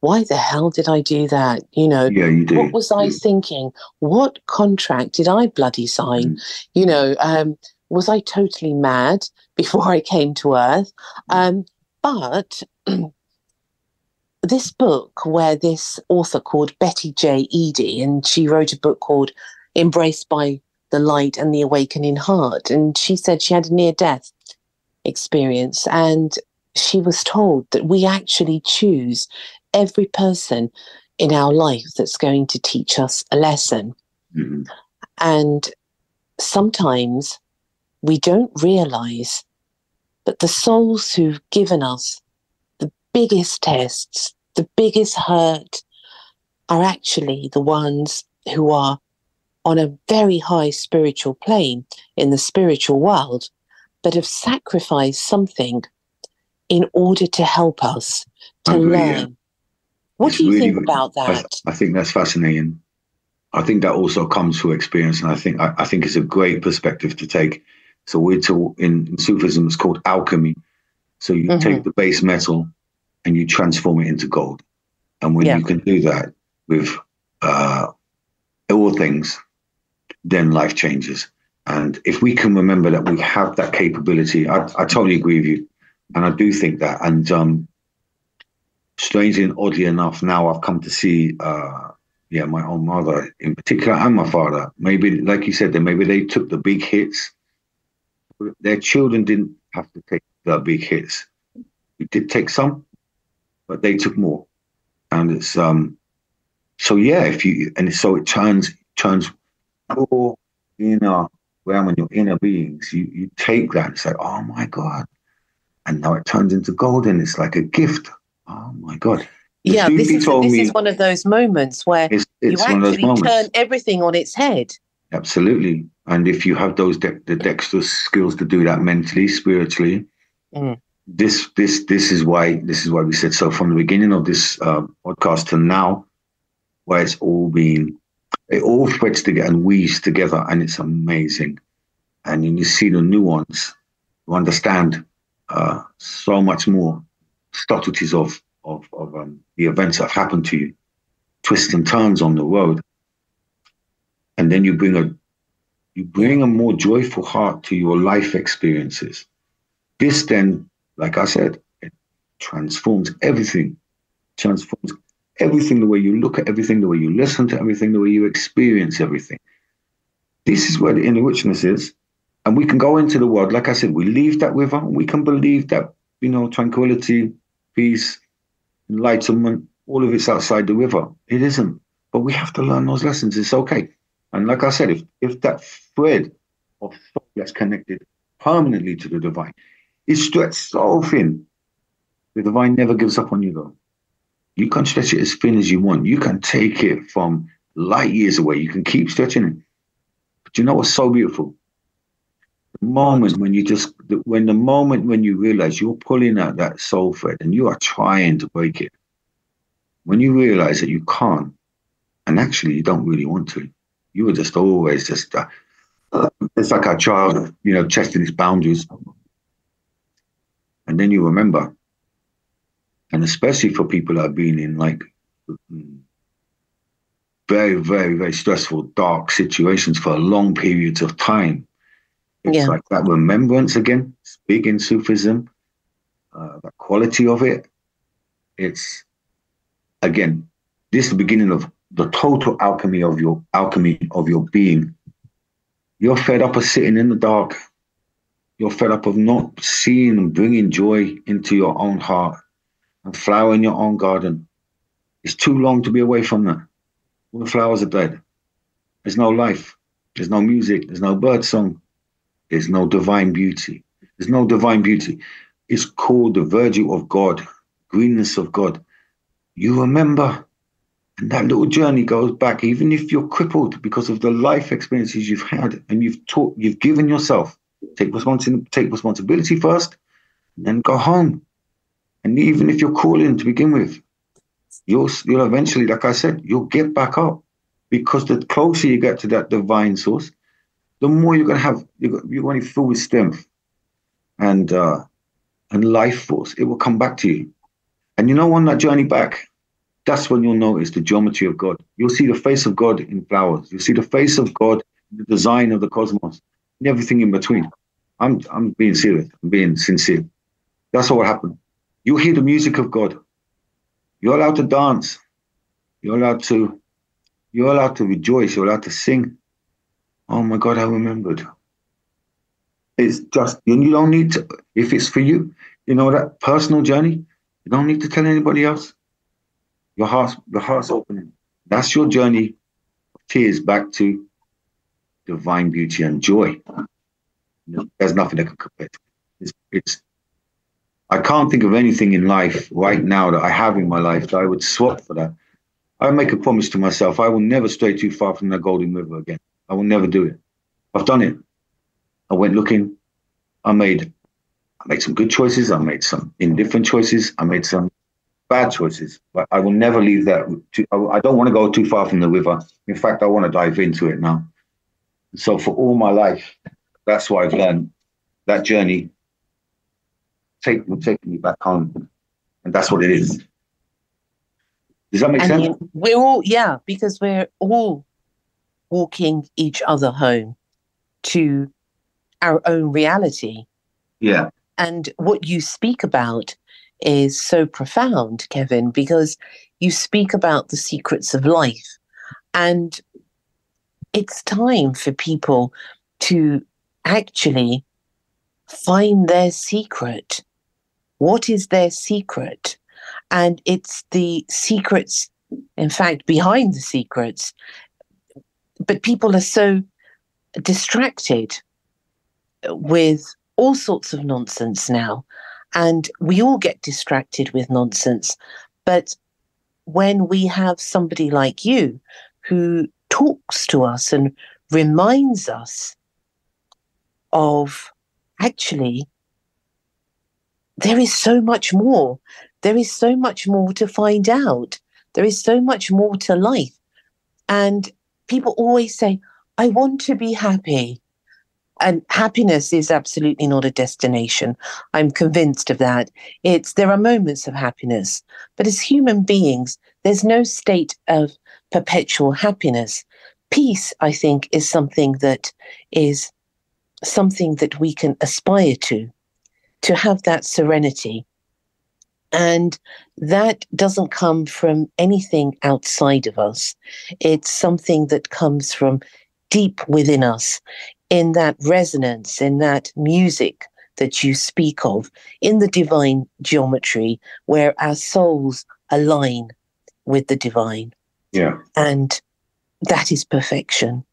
why the hell did I do that? You know, yeah, you what was I thinking? What contract did I bloody sign? Mm. You know, um, was I totally mad before I came to Earth? Um, but this book, where this author called Betty J. Eadie, and she wrote a book called Embraced by the light and the awakening heart. And she said she had a near death experience and she was told that we actually choose every person in our life that's going to teach us a lesson. Mm-hmm. And sometimes we don't realize that the souls who've given us the biggest tests, the biggest hurt, are actually the ones who are on a very high spiritual plane in the spiritual world, but have sacrificed something in order to help us to learn. What it's do you really, think about that? I, I, think that's fascinating. I think that also comes through experience, and I think I, I think it's a great perspective to take. So we're to, in, in Sufism, it's called alchemy. So you mm-hmm. take the base metal and you transform it into gold, and when yeah. you can do that with uh, all things, then life changes. And if we can remember that we have that capability, I, I totally agree with you. And I do think that. And um, strangely and oddly enough, now I've come to see, uh, yeah, my own mother in particular and my father. Maybe, like you said, then maybe they took the big hits. Their children didn't have to take the big hits. We did take some, but they took more. And it's um, so yeah. If you and so it turns turns your inner realm and your inner beings, you, you take that and say, oh my God. And now it turns into golden. It's like a gift. Oh my God. The yeah, this, is, this is one of those moments where it's, it's you actually turn everything on its head. Absolutely. And if you have those de- the dexterous skills to do that mentally, spiritually, mm. this this this is why this is why we said so from the beginning of this uh, podcast to now, where it's all been it all threads together and weaves together, and it's amazing. And you see the nuance, you understand uh, so much more subtleties of of, of um, the events that have happened to you, twists and turns on the road, and then you bring a you bring a more joyful heart to your life experiences. This then, like I said, it transforms everything, transforms everything, the way you look at everything, the way you listen to everything, the way you experience everything. This is where the inner richness is. And we can go into the world, like I said, we leave that river, we can believe that, you know, tranquility, peace, enlightenment, all of it's outside the river. It isn't. But we have to learn those lessons. It's okay. And like I said, if, if that thread of thought that's connected permanently to the divine is stretched so thin, the divine never gives up on you though. You can stretch it as thin as you want. You can take it from light years away. You can keep stretching it. But you know what's so beautiful? The moment when you just, when the moment when you realize you're pulling out that soul thread and you are trying to break it, when you realize that you can't, and actually you don't really want to, you were just always just, uh, it's like a child, you know, testing its boundaries. And then you remember, and especially for people that have been in like very, very, very stressful, dark situations for long periods of time. It's yeah. like that remembrance again. It's big in Sufism. Uh, the quality of it. It's again, this is the beginning of the total alchemy of your alchemy of your being. You're fed up of sitting in the dark. You're fed up of not seeing and bringing joy into your own heart and flower in your own garden. It's too long to be away from that. All the flowers are dead. There's no life. There's no music. There's no bird song. There's no divine beauty. There's no divine beauty. It's called the virtue of God, greenness of God. You remember, and that little journey goes back, even if you're crippled because of the life experiences you've had and you've taught, you've given yourself. Take responsibility, take responsibility first, and then go home. And even if you're calling to begin with, you'll you'll eventually, like I said, you'll get back up because the closer you get to that divine source, the more you're gonna have you're, you're going to fill with strength and uh, and life force. It will come back to you, and you know on that journey back, that's when you'll notice the geometry of God. You'll see the face of God in flowers. You'll see the face of God in the design of the cosmos and everything in between. I'm I'm being serious. I'm being sincere. That's what will happen. You hear the music of God. You're allowed to dance. You're allowed to, you're allowed to rejoice. You're allowed to sing. Oh my God, I remembered. It's just, you don't need to, if it's for you, you know, that personal journey, you don't need to tell anybody else. Your heart's, your heart's opening. That's your journey of tears back to divine beauty and joy. There's nothing that can compare to it. It's, it's I can't think of anything in life right now that I have in my life that I would swap for that. I make a promise to myself I will never stray too far from the Golden River again. I will never do it. I've done it. I went looking. I made I made some good choices. I made some indifferent choices. I made some bad choices. But I will never leave that. Too, I don't want to go too far from the river. In fact, I want to dive into it now. So for all my life, that's what I've learned. That journey take will take me back home, and that's what it is. Does that make and sense? We're all yeah, because we're all walking each other home to our own reality. Yeah. And what you speak about is so profound, Kevin, because you speak about the secrets of life. And it's time for people to actually find their secret what is their secret? And it's the secrets, in fact, behind the secrets. But people are so distracted with all sorts of nonsense now. And we all get distracted with nonsense. But when we have somebody like you who talks to us and reminds us of actually there is so much more. There is so much more to find out. There is so much more to life. And people always say, I want to be happy. And happiness is absolutely not a destination. I'm convinced of that. It's there are moments of happiness, but as human beings, there's no state of perpetual happiness. Peace, I think, is something that is something that we can aspire to to have that serenity. And that doesn't come from anything outside of us. It's something that comes from deep within us. in that resonance, in that music that you speak of, in the divine geometry where our souls align with the divine. Yeah. And that is perfection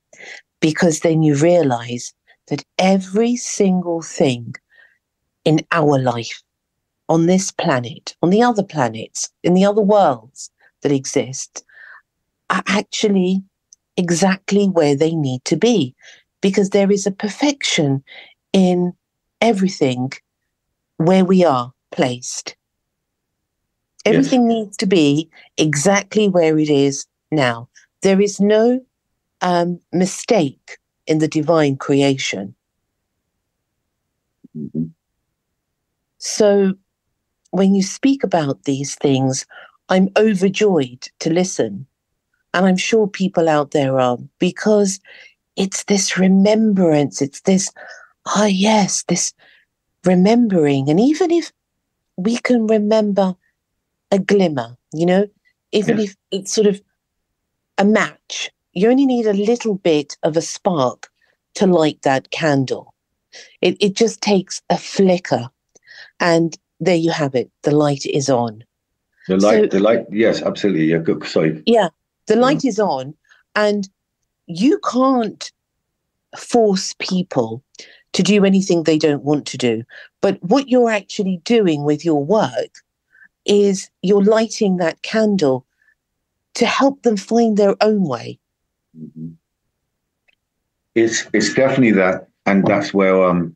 because then you realize that every single thing in our life on this planet, on the other planets, in the other worlds that exist, are actually exactly where they need to be because there is a perfection in everything where we are placed. Everything yes. needs to be exactly where it is now. There is no um, mistake in the divine creation. Mm-hmm. So when you speak about these things, I'm overjoyed to listen. And I'm sure people out there are because it's this remembrance, it's this, ah, yes, this remembering. And even if we can remember a glimmer, you know, even if it's sort of a match, you only need a little bit of a spark to light that candle. It, it just takes a flicker. And there you have it. The light is on. The light, so, the light, yes, absolutely. Yeah, good. Sorry. Yeah, the light is on, and you can't force people to do anything they don't want to do. But what you're actually doing with your work is you're lighting that candle to help them find their own way. Mm-hmm. It's it's definitely that, and that's where um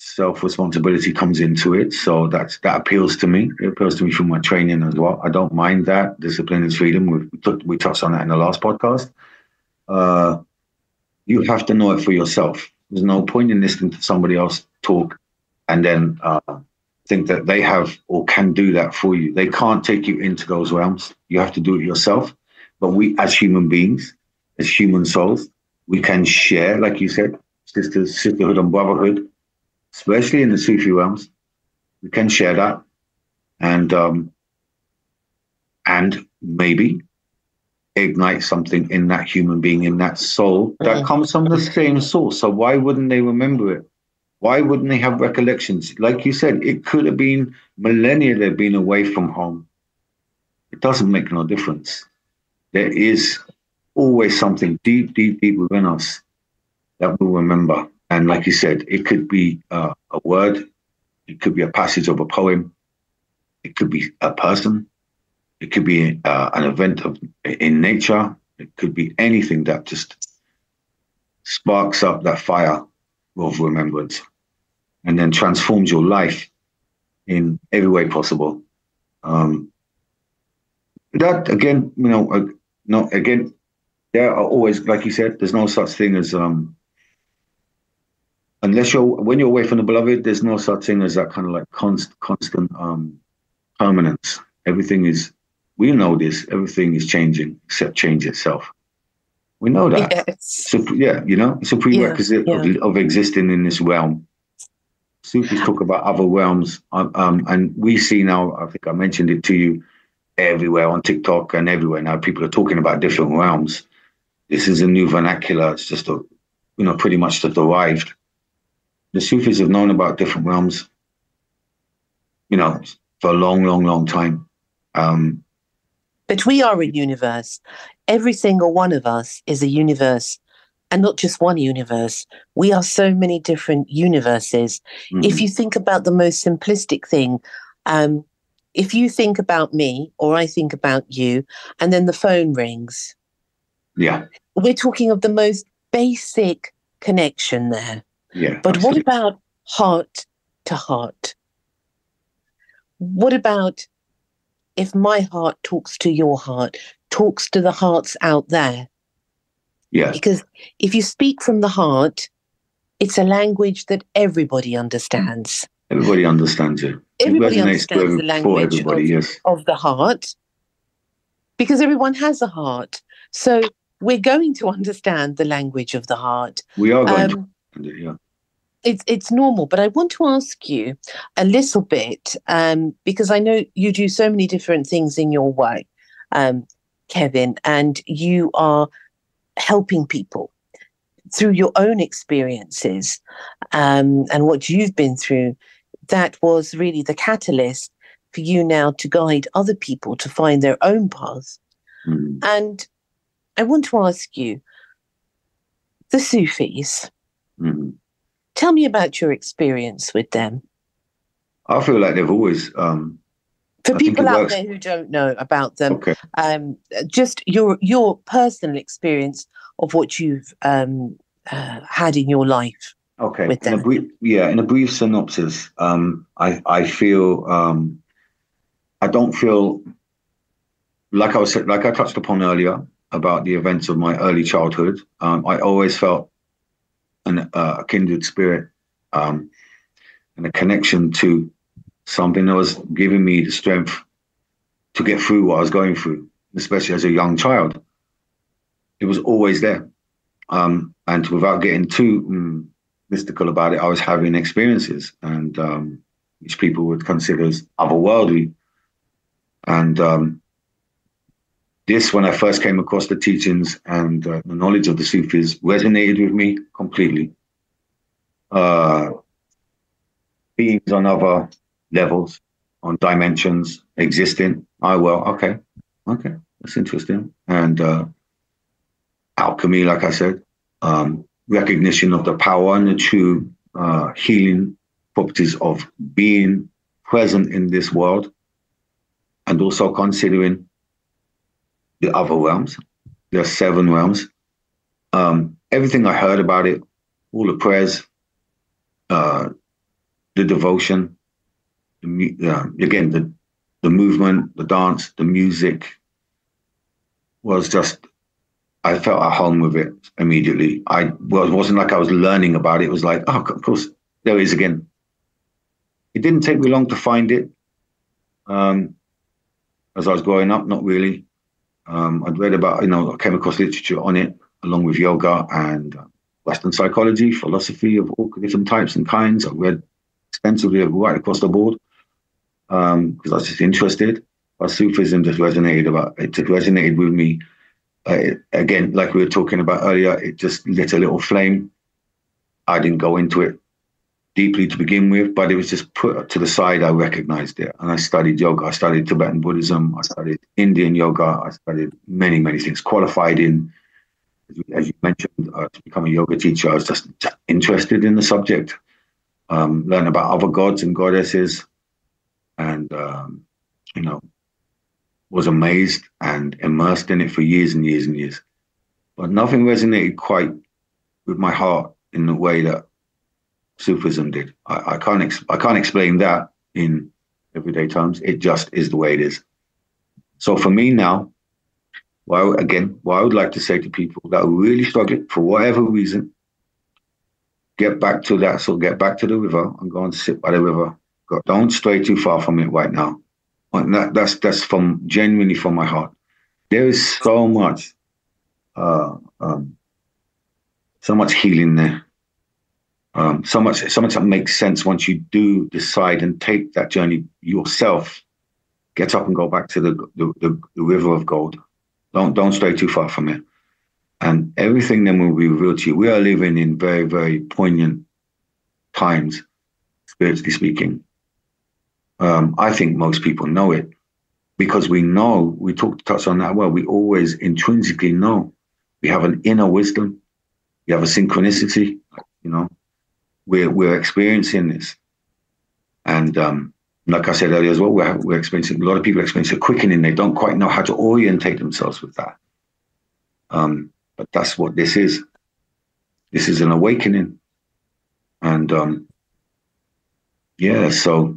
self responsibility comes into it. So that's that appeals to me. It appeals to me from my training as well. I don't mind that. Discipline is freedom. We we touched on that in the last podcast. Uh, you have to know it for yourself. There's no point in listening to somebody else talk and then uh, think that they have or can do that for you. They can't take you into those realms. You have to do it yourself. But we, as human beings, as human souls, we can share, like you said, sister, sisterhood and brotherhood especially in the Sufi realms. We can share that, and um, and maybe ignite something in that human being, in that soul that mm-hmm. comes from the same source. So why wouldn't they remember it? Why wouldn't they have recollections? Like you said, it could have been millennia they've been away from home. It doesn't make no difference. There is always something deep, deep, deep within us that will remember. And like you said, it could be uh, a word, it could be a passage of a poem, it could be a person, it could be uh, an event of in nature, it could be anything that just sparks up that fire of remembrance and then transforms your life in every way possible. Um, that again, you know, uh, no, again, there are always, like you said, there's no such thing as um, unless you're when you're away from the beloved, there's no such thing as that kind of like constant constant um permanence. Everything is we know this, everything is changing except change itself. We know that. Yes. So yeah, you know, it's a prerequisite yeah, yeah. Of, of existing in this realm. Sufis talk about other realms, um, um, and we see now. I think I mentioned it to you everywhere on TikTok and everywhere now. People are talking about different realms. This is a new vernacular. It's just a, you know, pretty much just arrived the Sufis have known about different realms, you know, for a long, long, long time. Um, but we are a universe. Every single one of us is a universe, and not just one universe. We are so many different universes. Mm-hmm. If you think about the most simplistic thing, um, if you think about me or I think about you, and then the phone rings. Yeah. We're talking of the most basic connection there. Yeah. But what about heart to heart? What about if my heart talks to your heart, talks to the hearts out there? Yeah. Because if you speak from the heart, it's a language that everybody understands. Everybody understands it. Everybody it understands the language of, yes. of the heart because everyone has a heart. So we're going to understand the language of the heart. We are going um, to yeah. It's it's normal, but I want to ask you a little bit um, because I know you do so many different things in your way, um, Kevin, and you are helping people. through your own experiences um, and what you've been through, that was really the catalyst for you now to guide other people to find their own path. Mm. And I want to ask you the Sufis, Mm. tell me about your experience with them. I feel like they've always. Um, For I people out works- there who don't know about them, okay. um, just your your personal experience of what you've um, uh, had in your life. Okay. with in a brief, yeah, in a brief synopsis, um, I I feel um, I don't feel like I was like I touched upon earlier about the events of my early childhood. Um, I always felt an, uh, a kindred spirit um, and a connection to something that was giving me the strength to get through what I was going through, especially as a young child. It was always there. Um, and without getting too mm, mystical about it, I was having experiences, and um, which people would consider as otherworldly. And um, this, when I first came across the teachings and uh, the knowledge of the Sufis, resonated with me completely. Uh, beings on other levels, on dimensions existing. I well, okay, okay, that's interesting. And uh, alchemy, like I said, um, recognition of the power and the true uh, healing properties of being present in this world, and also considering the other realms. There are seven realms. Um, everything I heard about it, all the prayers, uh, the devotion, the, uh, again the the movement, the dance, the music was just I felt at home with it immediately. I well, it wasn't like I was learning about it. It was like, oh, of course, there it is again. It didn't take me long to find it. Um, as I was growing up, not really. Um, I'd read about, you know, I came across literature on it, along with yoga and uh, Western psychology, philosophy of all different types and kinds. I read extensively right across the board because I was just interested. But Sufism just resonated about it. Just resonated with me uh, again, like we were talking about earlier, it just lit a little flame. I didn't go into it deeply to begin with, but it was just put to the side. I recognized it, and I studied yoga. I studied Tibetan Buddhism. I studied Indian yoga. I studied many, many things. Qualified in, as you- mentioned, uh, to become a yoga teacher. I was just interested in the subject. Um, learn about other gods and goddesses, and um, you know, was amazed and immersed in it for years and years and years. But nothing resonated quite with my heart in the way that Sufism did. I, I can't ex- I can't explain that in everyday terms. It just is the way it is. So for me now, well, again, what I would like to say to people that are really struggling for whatever reason, get back to that. So get back to the river and go and sit by the river. Go, don't stray too far from it right now. And that, that's that's from genuinely from my heart. There is so much, uh, um, so much healing there. Um, so much, so much that makes sense once you do decide and take that journey yourself. Get up and go back to the the, the, the river of gold. Don't don't stray too far from it. And everything then will be revealed to you. We are living in very very poignant times, spiritually speaking. Um, I think most people know it because we know, we talked touched on that well, we always intrinsically know. We have an inner wisdom, we have a synchronicity, you know. We're we're experiencing this. And um, like I said earlier as well, we're, we're experiencing a lot of people experience a quickening. They don't quite know how to orientate themselves with that. Um, but that's what this is. This is an awakening. And um, yeah, so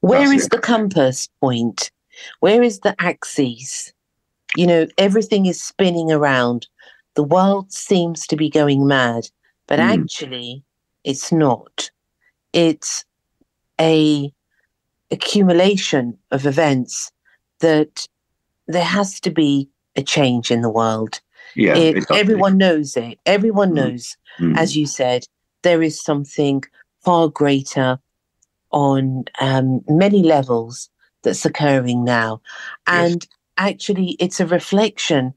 Where is it. the compass point? Where is the axis? You know, everything is spinning around. The world seems to be going mad, but Mm. actually, it's not. It's a accumulation of events that there has to be a change in the world. yeah, it, does- everyone knows it. Everyone Mm. knows Mm. as you said, there is something far greater on um, many levels that's occurring now. Yes. And actually, it's a reflection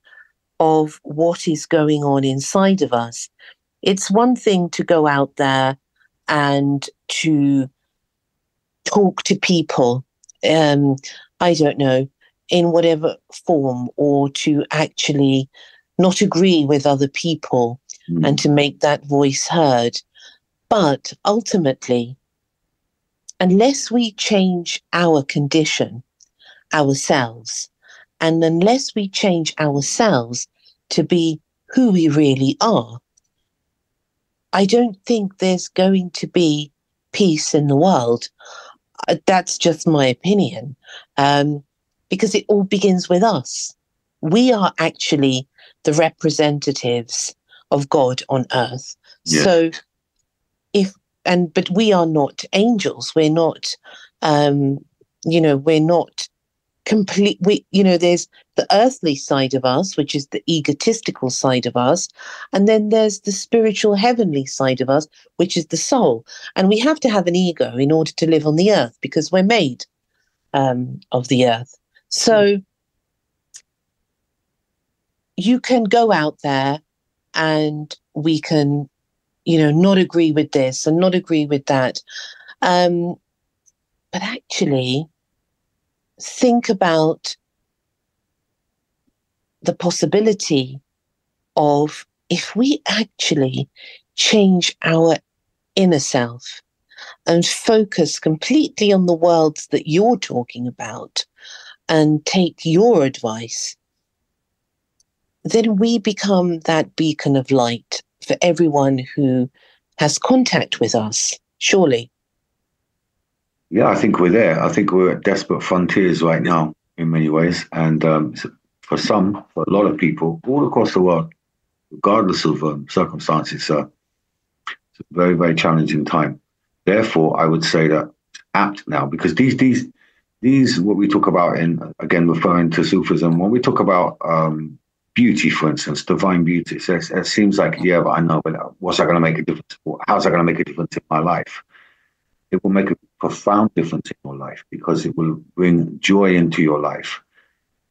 of what is going on inside of us. It's one thing to go out there and to talk to people, um, I don't know, in whatever form, or to actually not agree with other people mm. and to make that voice heard. But ultimately, unless we change our condition, ourselves, and unless we change ourselves to be who we really are, I don't think there's going to be peace in the world. Uh, that's just my opinion, um, because it all begins with us. We are actually the representatives of God on earth. So, if and but we are not angels. We're not, um, you know, we're not complete we you know there's the earthly side of us which is the egotistical side of us and then there's the spiritual heavenly side of us which is the soul. And we have to have an ego in order to live on the earth because we're made um, of the earth. So you can go out there and we can you know not agree with this and not agree with that. Um, but actually think about the possibility of if we actually change our inner self and focus completely on the worlds that you're talking about and take your advice, then we become that beacon of light for everyone who has contact with us, surely. Yeah, I think we're there. I think we're at desperate frontiers right now in many ways. And um, for some, for a lot of people all across the world, regardless of um, circumstances, uh, it's a very, very challenging time. Therefore, I would say that apt now because these, these, these, what we talk about in, again, referring to Sufism, when we talk about um, beauty, for instance, divine beauty, so it seems like, yeah, but I know, but what's that going to make a difference? How's that going to make a difference in my life? It will make a profound difference in your life because it will bring joy into your life.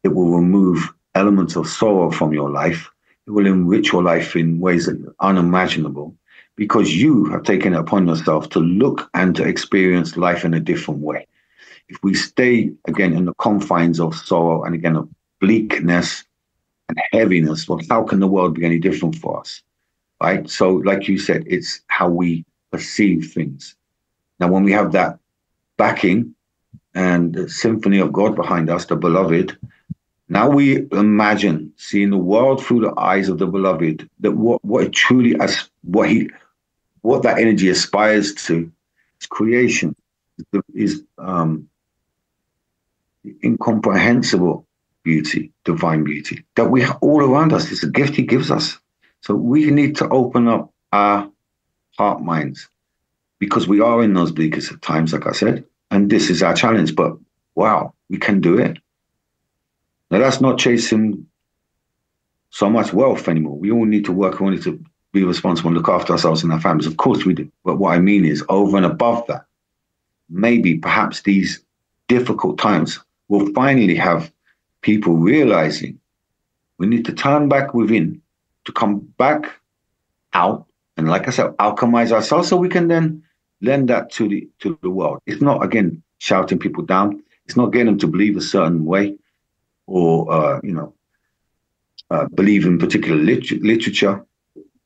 It will remove elements of sorrow from your life. It will enrich your life in ways that are unimaginable because you have taken it upon yourself to look and to experience life in a different way. If we stay again in the confines of sorrow and again of bleakness and heaviness, well, how can the world be any different for us? Right? So, like you said, it's how we perceive things. Now, when we have that backing and the symphony of God behind us, the beloved, now we imagine seeing the world through the eyes of the beloved, that what, what it truly as what he what that energy aspires to is creation, is um, incomprehensible beauty, divine beauty that we have all around us. It's a gift he gives us. So we need to open up our heart minds because we are in those bleakest times, like I said, and this is our challenge. But wow, we can do it. Now that's not chasing so much wealth anymore. We all need to work. We all need to be responsible and look after ourselves and our families. Of course we do. But what I mean is, over and above that, maybe perhaps these difficult times will finally have people realizing we need to turn back within to come back out and, like I said, alchemize ourselves so we can then lend that to the to the world. It's not again shouting people down. It's not getting them to believe a certain way, or uh, you know, uh, believe in particular lit- literature,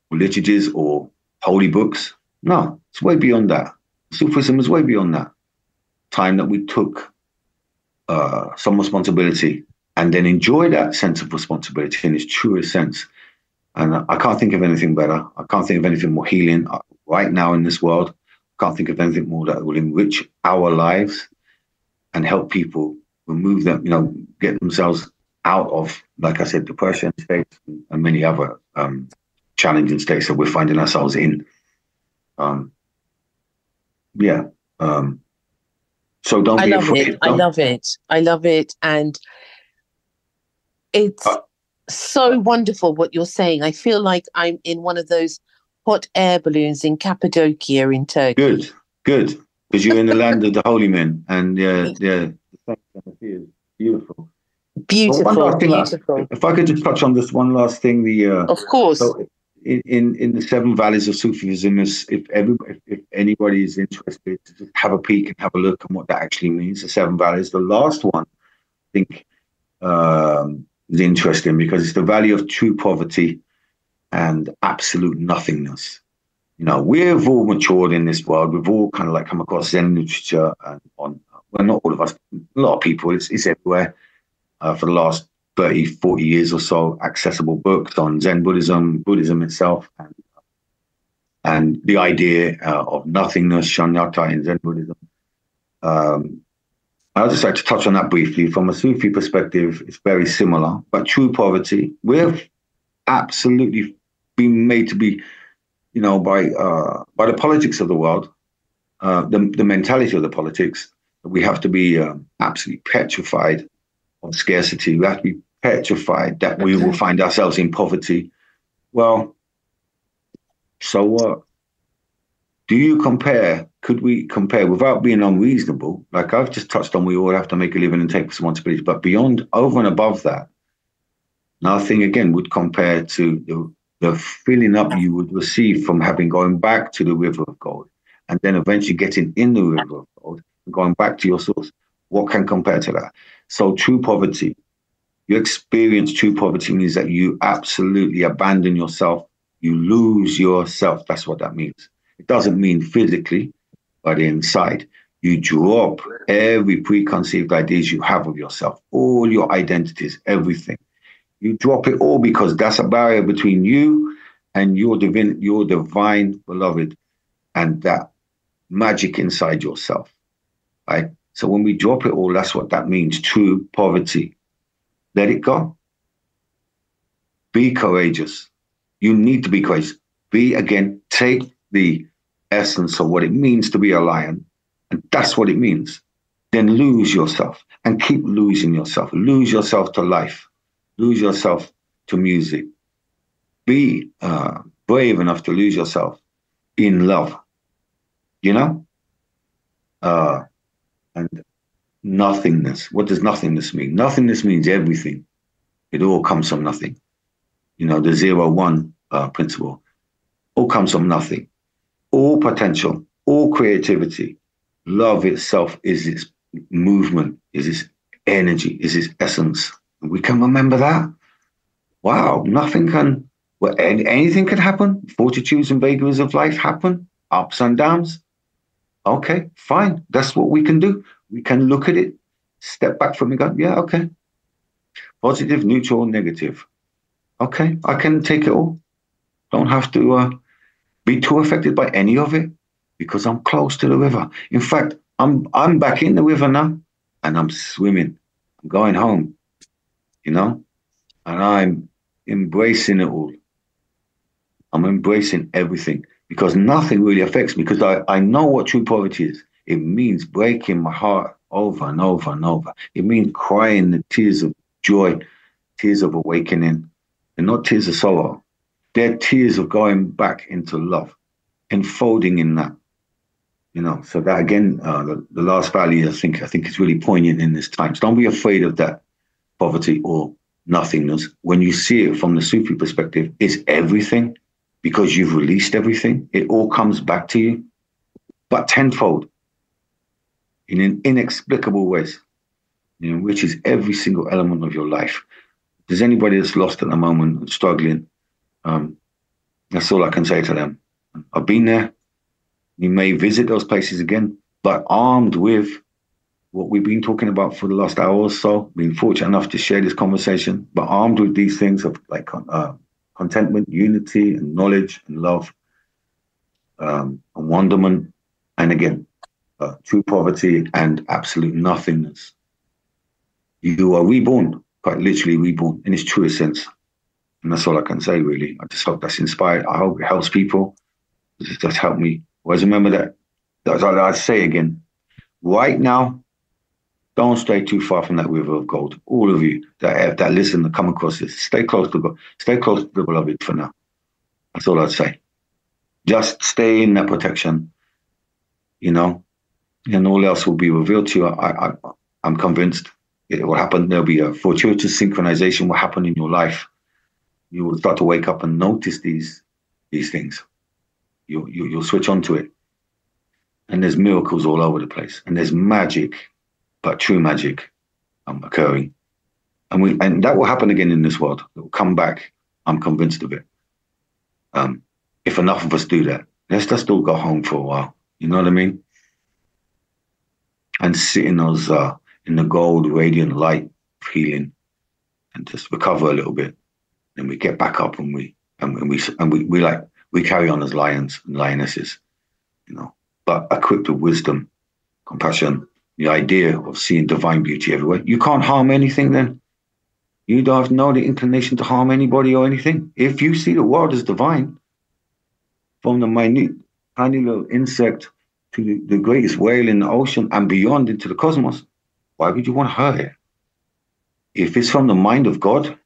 or literatures, or holy books. No, it's way beyond that. Sufism is way beyond that. Time that we took uh, some responsibility and then enjoy that sense of responsibility in its truest sense. And I can't think of anything better. I can't think of anything more healing uh, right now in this world can't think of anything more that will enrich our lives and help people remove them, you know, get themselves out of, like I said, depression states and many other um, challenging states that we're finding ourselves in. Um, yeah. Um, so don't I be love afraid. It. I love it. I love it. And it's uh, so wonderful what you're saying. I feel like I'm in one of those hot air balloons in Cappadocia in Turkey. Good, good, because you're in the land of the holy men, and yeah, yeah, beautiful. Beautiful, beautiful. if I could just touch on this one last thing, the uh, of course. So in, in, in the seven valleys of Sufism, is if everybody, if anybody is interested, just have a peek and have a look at what that actually means. The seven valleys. The last one, I think, um, is interesting because it's the valley of true poverty and absolute nothingness. You know, we've all matured in this world. We've all kind of like come across Zen literature and on, well, not all of us, a lot of people. It's, it's everywhere uh, for the last 30, 40 years or so, accessible books on Zen Buddhism, Buddhism itself, and, and the idea uh, of nothingness, shunyata in Zen Buddhism. Um, I'd just like to touch on that briefly. From a Sufi perspective, it's very similar, but true poverty, we've absolutely been made to be, you know, by uh, by the politics of the world, uh, the, the mentality of the politics, we have to be um, absolutely petrified of scarcity. We have to be petrified that we will find ourselves in poverty. Well, so what? Do you compare? Could we compare without being unreasonable? Like I've just touched on, we all have to make a living and take responsibility. But beyond, over and above that, nothing again would compare to the, the filling up you would receive from having going back to the river of gold and then eventually getting in the river of gold and going back to your source. What can compare to that? So true poverty, you experience true poverty means that you absolutely abandon yourself. You lose yourself. That's what that means. It doesn't mean physically, but inside. You drop every preconceived ideas you have of yourself, all your identities, everything. You drop it all because that's a barrier between you and your divine, your divine beloved, and that magic inside yourself. Right? So when we drop it all, that's what that means true poverty. Let it go. Be courageous. You need to be courageous. Be again, take the essence of what it means to be a lion, and that's what it means. Then lose yourself and keep losing yourself. Lose yourself to life. Lose yourself to music. Be uh, brave enough to lose yourself in love. You know? Uh, and nothingness. What does nothingness mean? Nothingness means everything. It all comes from nothing. You know, the zero one uh, principle all comes from nothing. All potential, all creativity, love itself is its movement, is its energy, is its essence. We can remember that. Wow, nothing can, well, anything can happen. Fortitudes and vagaries of life happen, ups and downs. Okay, fine. That's what we can do. We can look at it, step back from it, go, yeah, okay. Positive, neutral, negative. Okay, I can take it all. Don't have to uh, be too affected by any of it because I'm close to the river. In fact, I'm I'm back in the river now and I'm swimming. I'm going home, you know, and I'm embracing it all. I'm embracing everything because nothing really affects me because I, I know what true poverty is. It means breaking my heart over and over and over. It means crying the tears of joy, tears of awakening, and not tears of sorrow. They're tears of going back into love, enfolding in that. You know, so that again, uh, the, the last value I think, I think is really poignant in this time. So don't be afraid of that poverty or nothingness. When you see it from the Sufi perspective, it's everything because you've released everything. It all comes back to you, but tenfold in an inexplicable ways, which is every single element of your life. If there's anybody that's lost at the moment and struggling, um, that's all I can say to them. I've been there. You may visit those places again, but armed with what we've been talking about for the last hour or so, being fortunate enough to share this conversation, but armed with these things of like uh, contentment, unity, and knowledge, and love, um, and wonderment. And again, uh, true poverty and absolute nothingness. You are reborn, quite literally reborn in its truest sense. And that's all I can say, really. I just hope that's inspired. I hope it helps people. Just helped me. Always remember that. That's all I'd say again. Right now, don't stray too far from that river of gold. All of you that have, that listen and come across this, stay close to God. Stay close to the beloved for now. That's all I'd say. Just stay in that protection. You know, and all else will be revealed to you. I, I, I'm convinced. It will happen. There'll be a fortuitous synchronization will happen in your life. You will start to wake up and notice these these things. You, you you'll switch onto it, and there's miracles all over the place, and there's magic, but true magic, um, occurring, and we and that will happen again in this world. It will come back. I'm convinced of it. Um, if enough of us do that, let's just all go home for a while. You know what I mean? And sit in those uh, in the gold, radiant light of healing, and just recover a little bit. Then we get back up and we and, and we and we, we like we carry on as lions and lionesses, you know, but equipped with wisdom, compassion, the idea of seeing divine beauty everywhere. You can't harm anything then. You don't have no inclination to harm anybody or anything. If you see the world as divine, from the minute tiny little insect to the, the greatest whale in the ocean and beyond into the cosmos, why would you want to hurt it? If it's from the mind of God,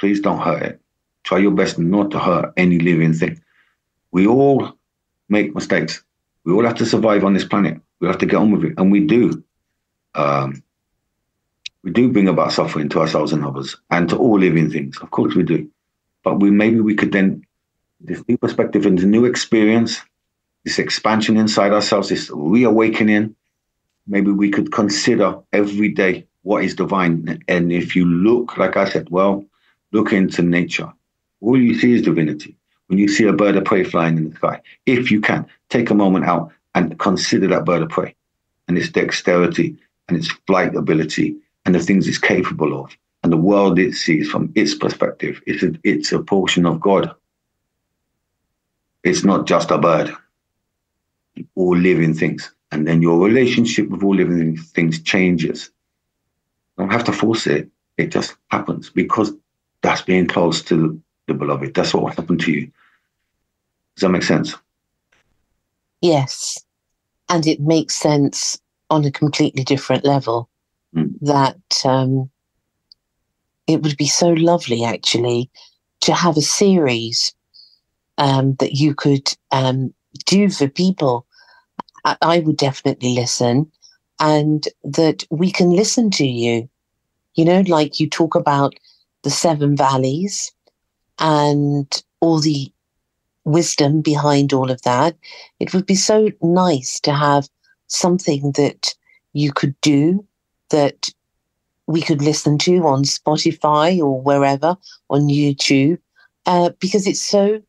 please don't hurt it. Try your best not to hurt any living thing. We all make mistakes. We all have to survive on this planet. We have to get on with it, and we do. Um, we do bring about suffering to ourselves and others, and to all living things. Of course, we do. But we maybe we could then this new perspective and the new experience, this expansion inside ourselves, this reawakening. Maybe we could consider every day what is divine. And if you look, like I said, well, look into nature. All you see is divinity. When you see a bird of prey flying in the sky, if you can, take a moment out and consider that bird of prey and its dexterity and its flight ability and the things it's capable of and the world it sees from its perspective. It's a, it's a portion of God. It's not just a bird. All living things. And then your relationship with all living things changes. You don't have to force it. It just happens because that's being close to the beloved. That's what happened to you. Does that make sense? Yes. And it makes sense on a completely different level Mm. that um, it would be so lovely actually to have a series um, that you could um, do for people. I, I would definitely listen and that we can listen to you. You know, like you talk about the seven valleys and all the wisdom behind all of that. It would be so nice to have something that you could do that we could listen to on Spotify or wherever on YouTube uh, because it's so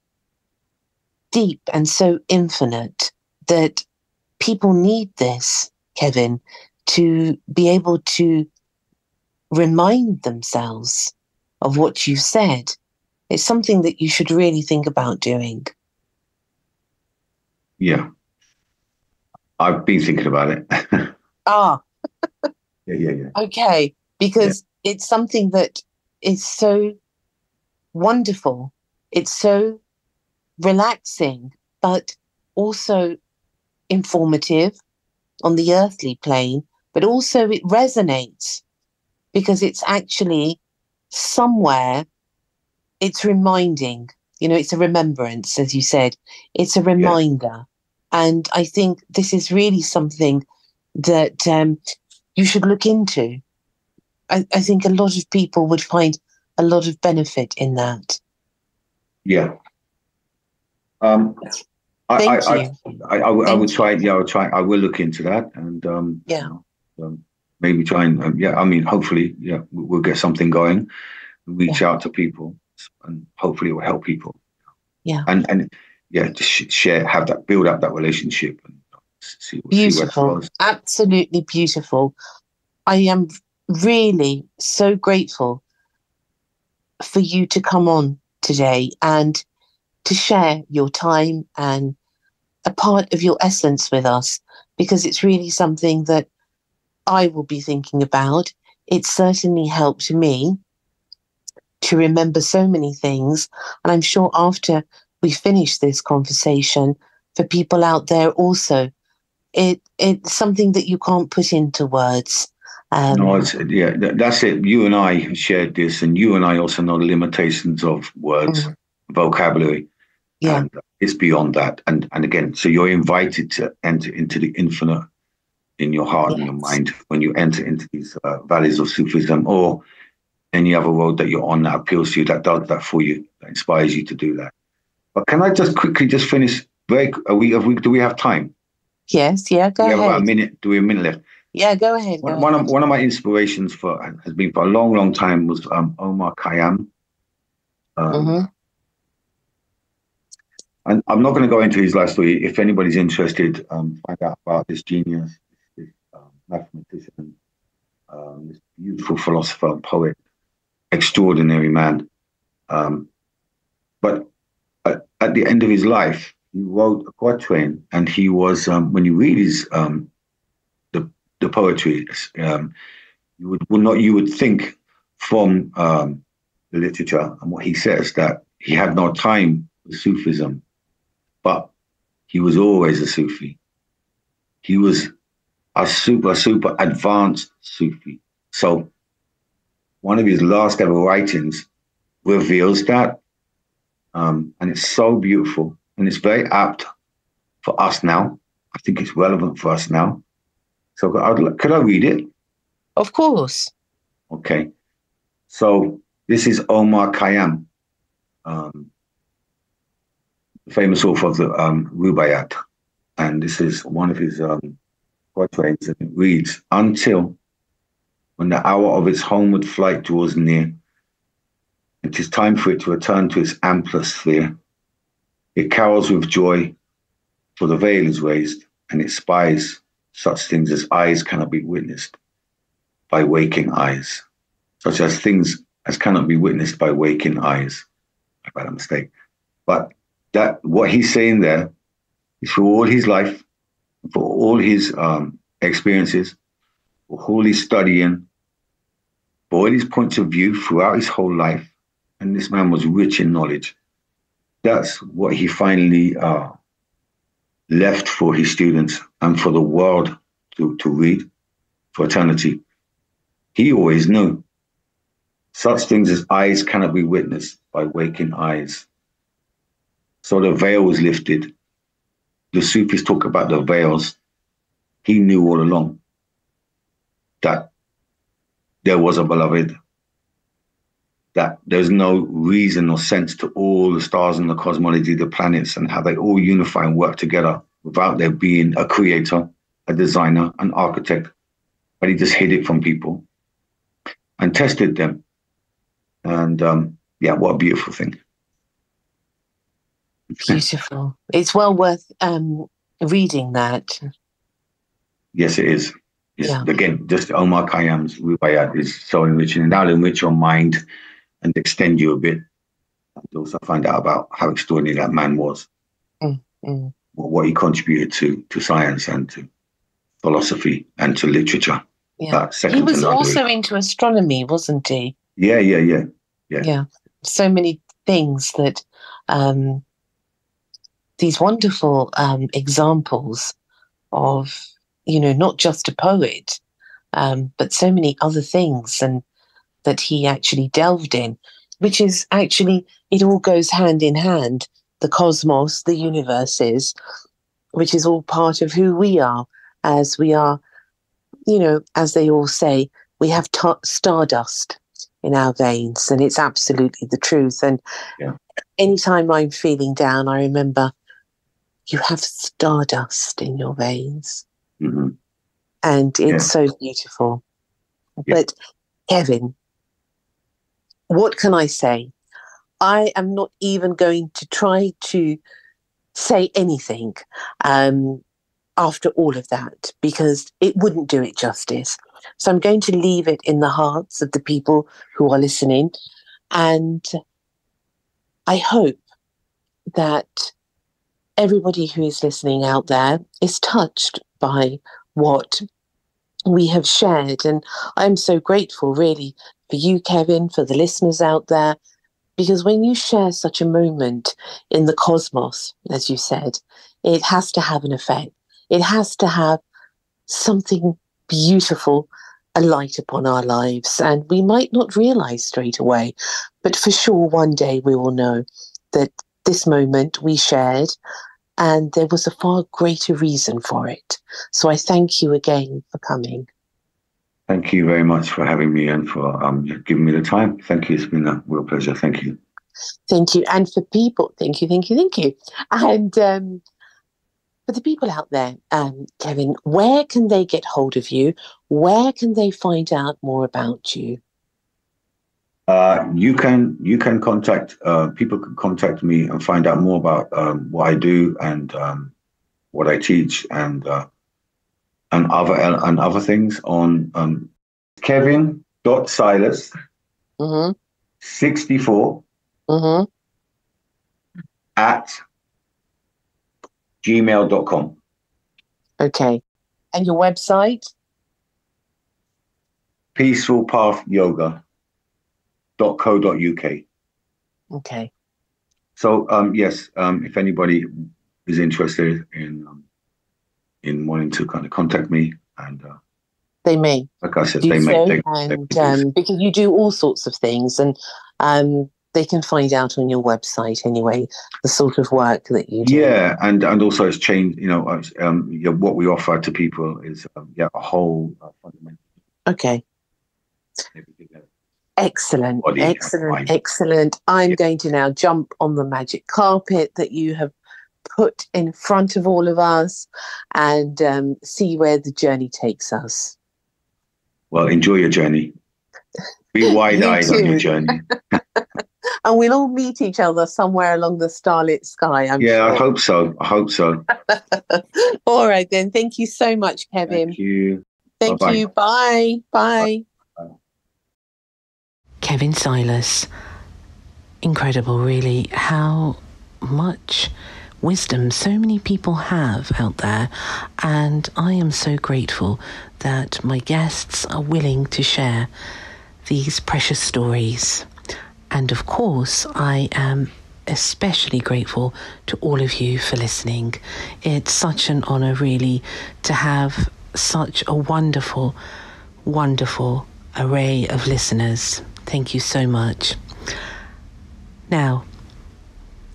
deep and so infinite that people need this, Kevin, to be able to remind themselves of what you've said. It's something that you should really think about doing. Yeah. I've been thinking about it. Ah, yeah, yeah, yeah. okay. Because it's something that is so wonderful. It's so relaxing, but also informative on the earthly plane, but also it resonates because it's actually somewhere it's reminding, you know, it's a remembrance, as you said, it's a reminder. And I think this is really something that um, you should look into. I, I think a lot of people would find a lot of benefit in that. Yeah. Um, I, Thank I, you. I, I, I, would- I would try. Yeah, I would try. I will look into that, and um, Yeah. um, maybe try and um, yeah. I mean, hopefully, yeah, we- we'll get something going. Reach out to people, and hopefully, it will help people. Yeah. And and yeah, just share, have that, build up that relationship, and see, see where it Beautiful. goes. Absolutely beautiful. I am really so grateful for you to come on today and to share your time and a part of your essence with us because it's really something that I will be thinking about. It certainly helped me to remember so many things. And I'm sure after we finish this conversation, for people out there also, it it's something that you can't put into words. Um, no, it's, yeah, that's it. You and I shared this, and you and I also know the limitations of words, vocabulary. yeah, And it's beyond that. And and again, so you're invited to enter into the infinite in your heart yes. and your mind when you enter into these uh, valleys of Sufism or any other road that you're on that appeals to you, that does that for you, that inspires you to do that. But can I just quickly just finish? Very, are we, we, do we have time? Yes, yeah, go we ahead. Have about a minute. Do we have a minute left? Yeah, go ahead. One, go one ahead. of one of my inspirations for has been for a long, long time was um, Omar Khayyam. Um, mm-hmm. And I'm not going to go into his life story. If anybody's interested, um, find out about this genius, this um, mathematician, um, this beautiful philosopher, and poet, extraordinary man. Um, but at, at, the end of his life, he wrote a quatrain, and he was um, when you read his um, the the poetry, um, you would, would not you would think from um, the literature and what he says that he had no time for Sufism, but he was always a Sufi. He was a super super advanced Sufi. So one of his last ever writings reveals that. Um, and it's so beautiful and it's very apt for us now. I think it's relevant for us now. So I'd, could I read it? Of course. Okay. So this is Omar Khayyam, um, famous author of the um, Rubaiyat. And this is one of his um, quatrains. And it reads, Until when the hour of its homeward flight draws near, it is time for it to return to its ampler sphere. It carols with joy, for the veil is raised, and it spies such things as eyes cannot be witnessed by waking eyes, such as things as cannot be witnessed by waking eyes. I've had a mistake. But that what he's saying there is for all his life, for all his um, experiences, for all his studying, his points of view throughout his whole life. And this man was rich in knowledge. That's what he finally uh, left for his students and for the world to, to read for eternity. He always knew such things as eyes cannot be witnessed by waking eyes. So the veil was lifted. The Sufis talk about the veils. He knew all along that there was a beloved, that there's no reason or sense to all the stars and the cosmology, the planets, and how they all unify and work together without there being a creator, a designer, an architect. But he just hid it from people and tested them. And um, yeah, what a beautiful thing. Beautiful. It's well worth um, reading that. Yes, it is. Yeah. Again, just Omar Khayyam's Rubaiyat is so enriching, and that'll enrich your mind and extend you a bit. And also find out about how extraordinary that man was, mm, mm. what he contributed to to science and to philosophy and to literature. Yeah. he was also into astronomy, wasn't he? Yeah, yeah, yeah, yeah. Yeah. So many things that um, these wonderful um, examples of, you know, not just a poet, um, but so many other things and that he actually delved in, which is actually, it all goes hand in hand. The cosmos, the universes, which is all part of who we are, as we are, you know, as they all say, we have t- stardust in our veins, and it's absolutely the truth. And yeah. anytime I'm feeling down, I remember you have stardust in your veins. Mm-hmm. And it's yeah. so beautiful. Yeah. But Kevin, what can I say? I am not even going to try to say anything um, after all of that because it wouldn't do it justice. So I'm going to leave it in the hearts of the people who are listening. And I hope that everybody who is listening out there is touched by what we have shared. And I'm so grateful, really, for you, Kevin, for the listeners out there, because when you share such a moment in the cosmos, as you said, it has to have an effect. It has to have something beautiful alight upon our lives. And we might not realize straight away, but for sure, one day we will know that this moment we shared and there was a far greater reason for it. So I thank you again for coming. Thank you very much for having me and for um, giving me the time. Thank you. It's been a real pleasure. Thank you. Thank you. And for people, thank you, thank you, thank you. And um, for the people out there, um, Kevin, where can they get hold of you? Where can they find out more about you? Uh, you can you can contact uh, people can contact me and find out more about um, what I do and um, what I teach and uh, and other and other things on um, Kevin dot Silous Mm-hmm. sixty four Mm-hmm. at gmail.com. Okay. And your website? peacefulpathyoga.co.uk. Okay. So um, yes, um, if anybody is interested in um, in wanting to kind of contact me, and uh, They may like I said, they so, may they, and they- um, because you do all sorts of things, and um, they can find out on your website anyway the sort of work that you do. yeah, and and also it's changed. You know, um, yeah, what we offer to people is um, yeah a whole uh, fundamental. Okay. Excellent, Body excellent, excellent. I'm Yeah. going to now jump on the magic carpet that you have put in front of all of us and um, see where the journey takes us. Well, enjoy your journey. Be wide-eyed on your journey. And we'll all meet each other somewhere along the starlit sky. I'm yeah, I hope so. I hope so. all right, then. Thank you so much, Kevin. Thank you. Thank Bye-bye. you. Bye. Bye. Bye. Kevin Silous. Incredible, really, how much wisdom so many people have out there. And I am so grateful that my guests are willing to share these precious stories. And of course, I am especially grateful to all of you for listening. It's such an honor, really, to have such a wonderful, wonderful array of listeners. Thank you so much. Now,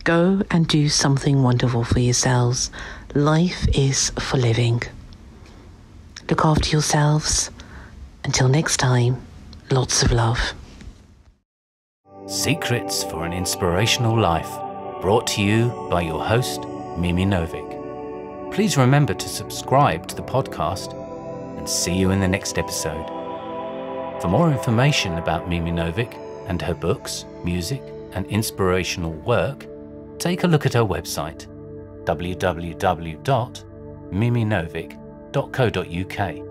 go and do something wonderful for yourselves. Life is for living. Look after yourselves. Until next time, lots of love. Secrets for an Inspirational Life, brought to you by your host, Mimi Novic. Please remember to subscribe to the podcast and see you in the next episode. For more information about Mimi Novic and her books, music, and inspirational work, take a look at her website www.miminovic.co.uk.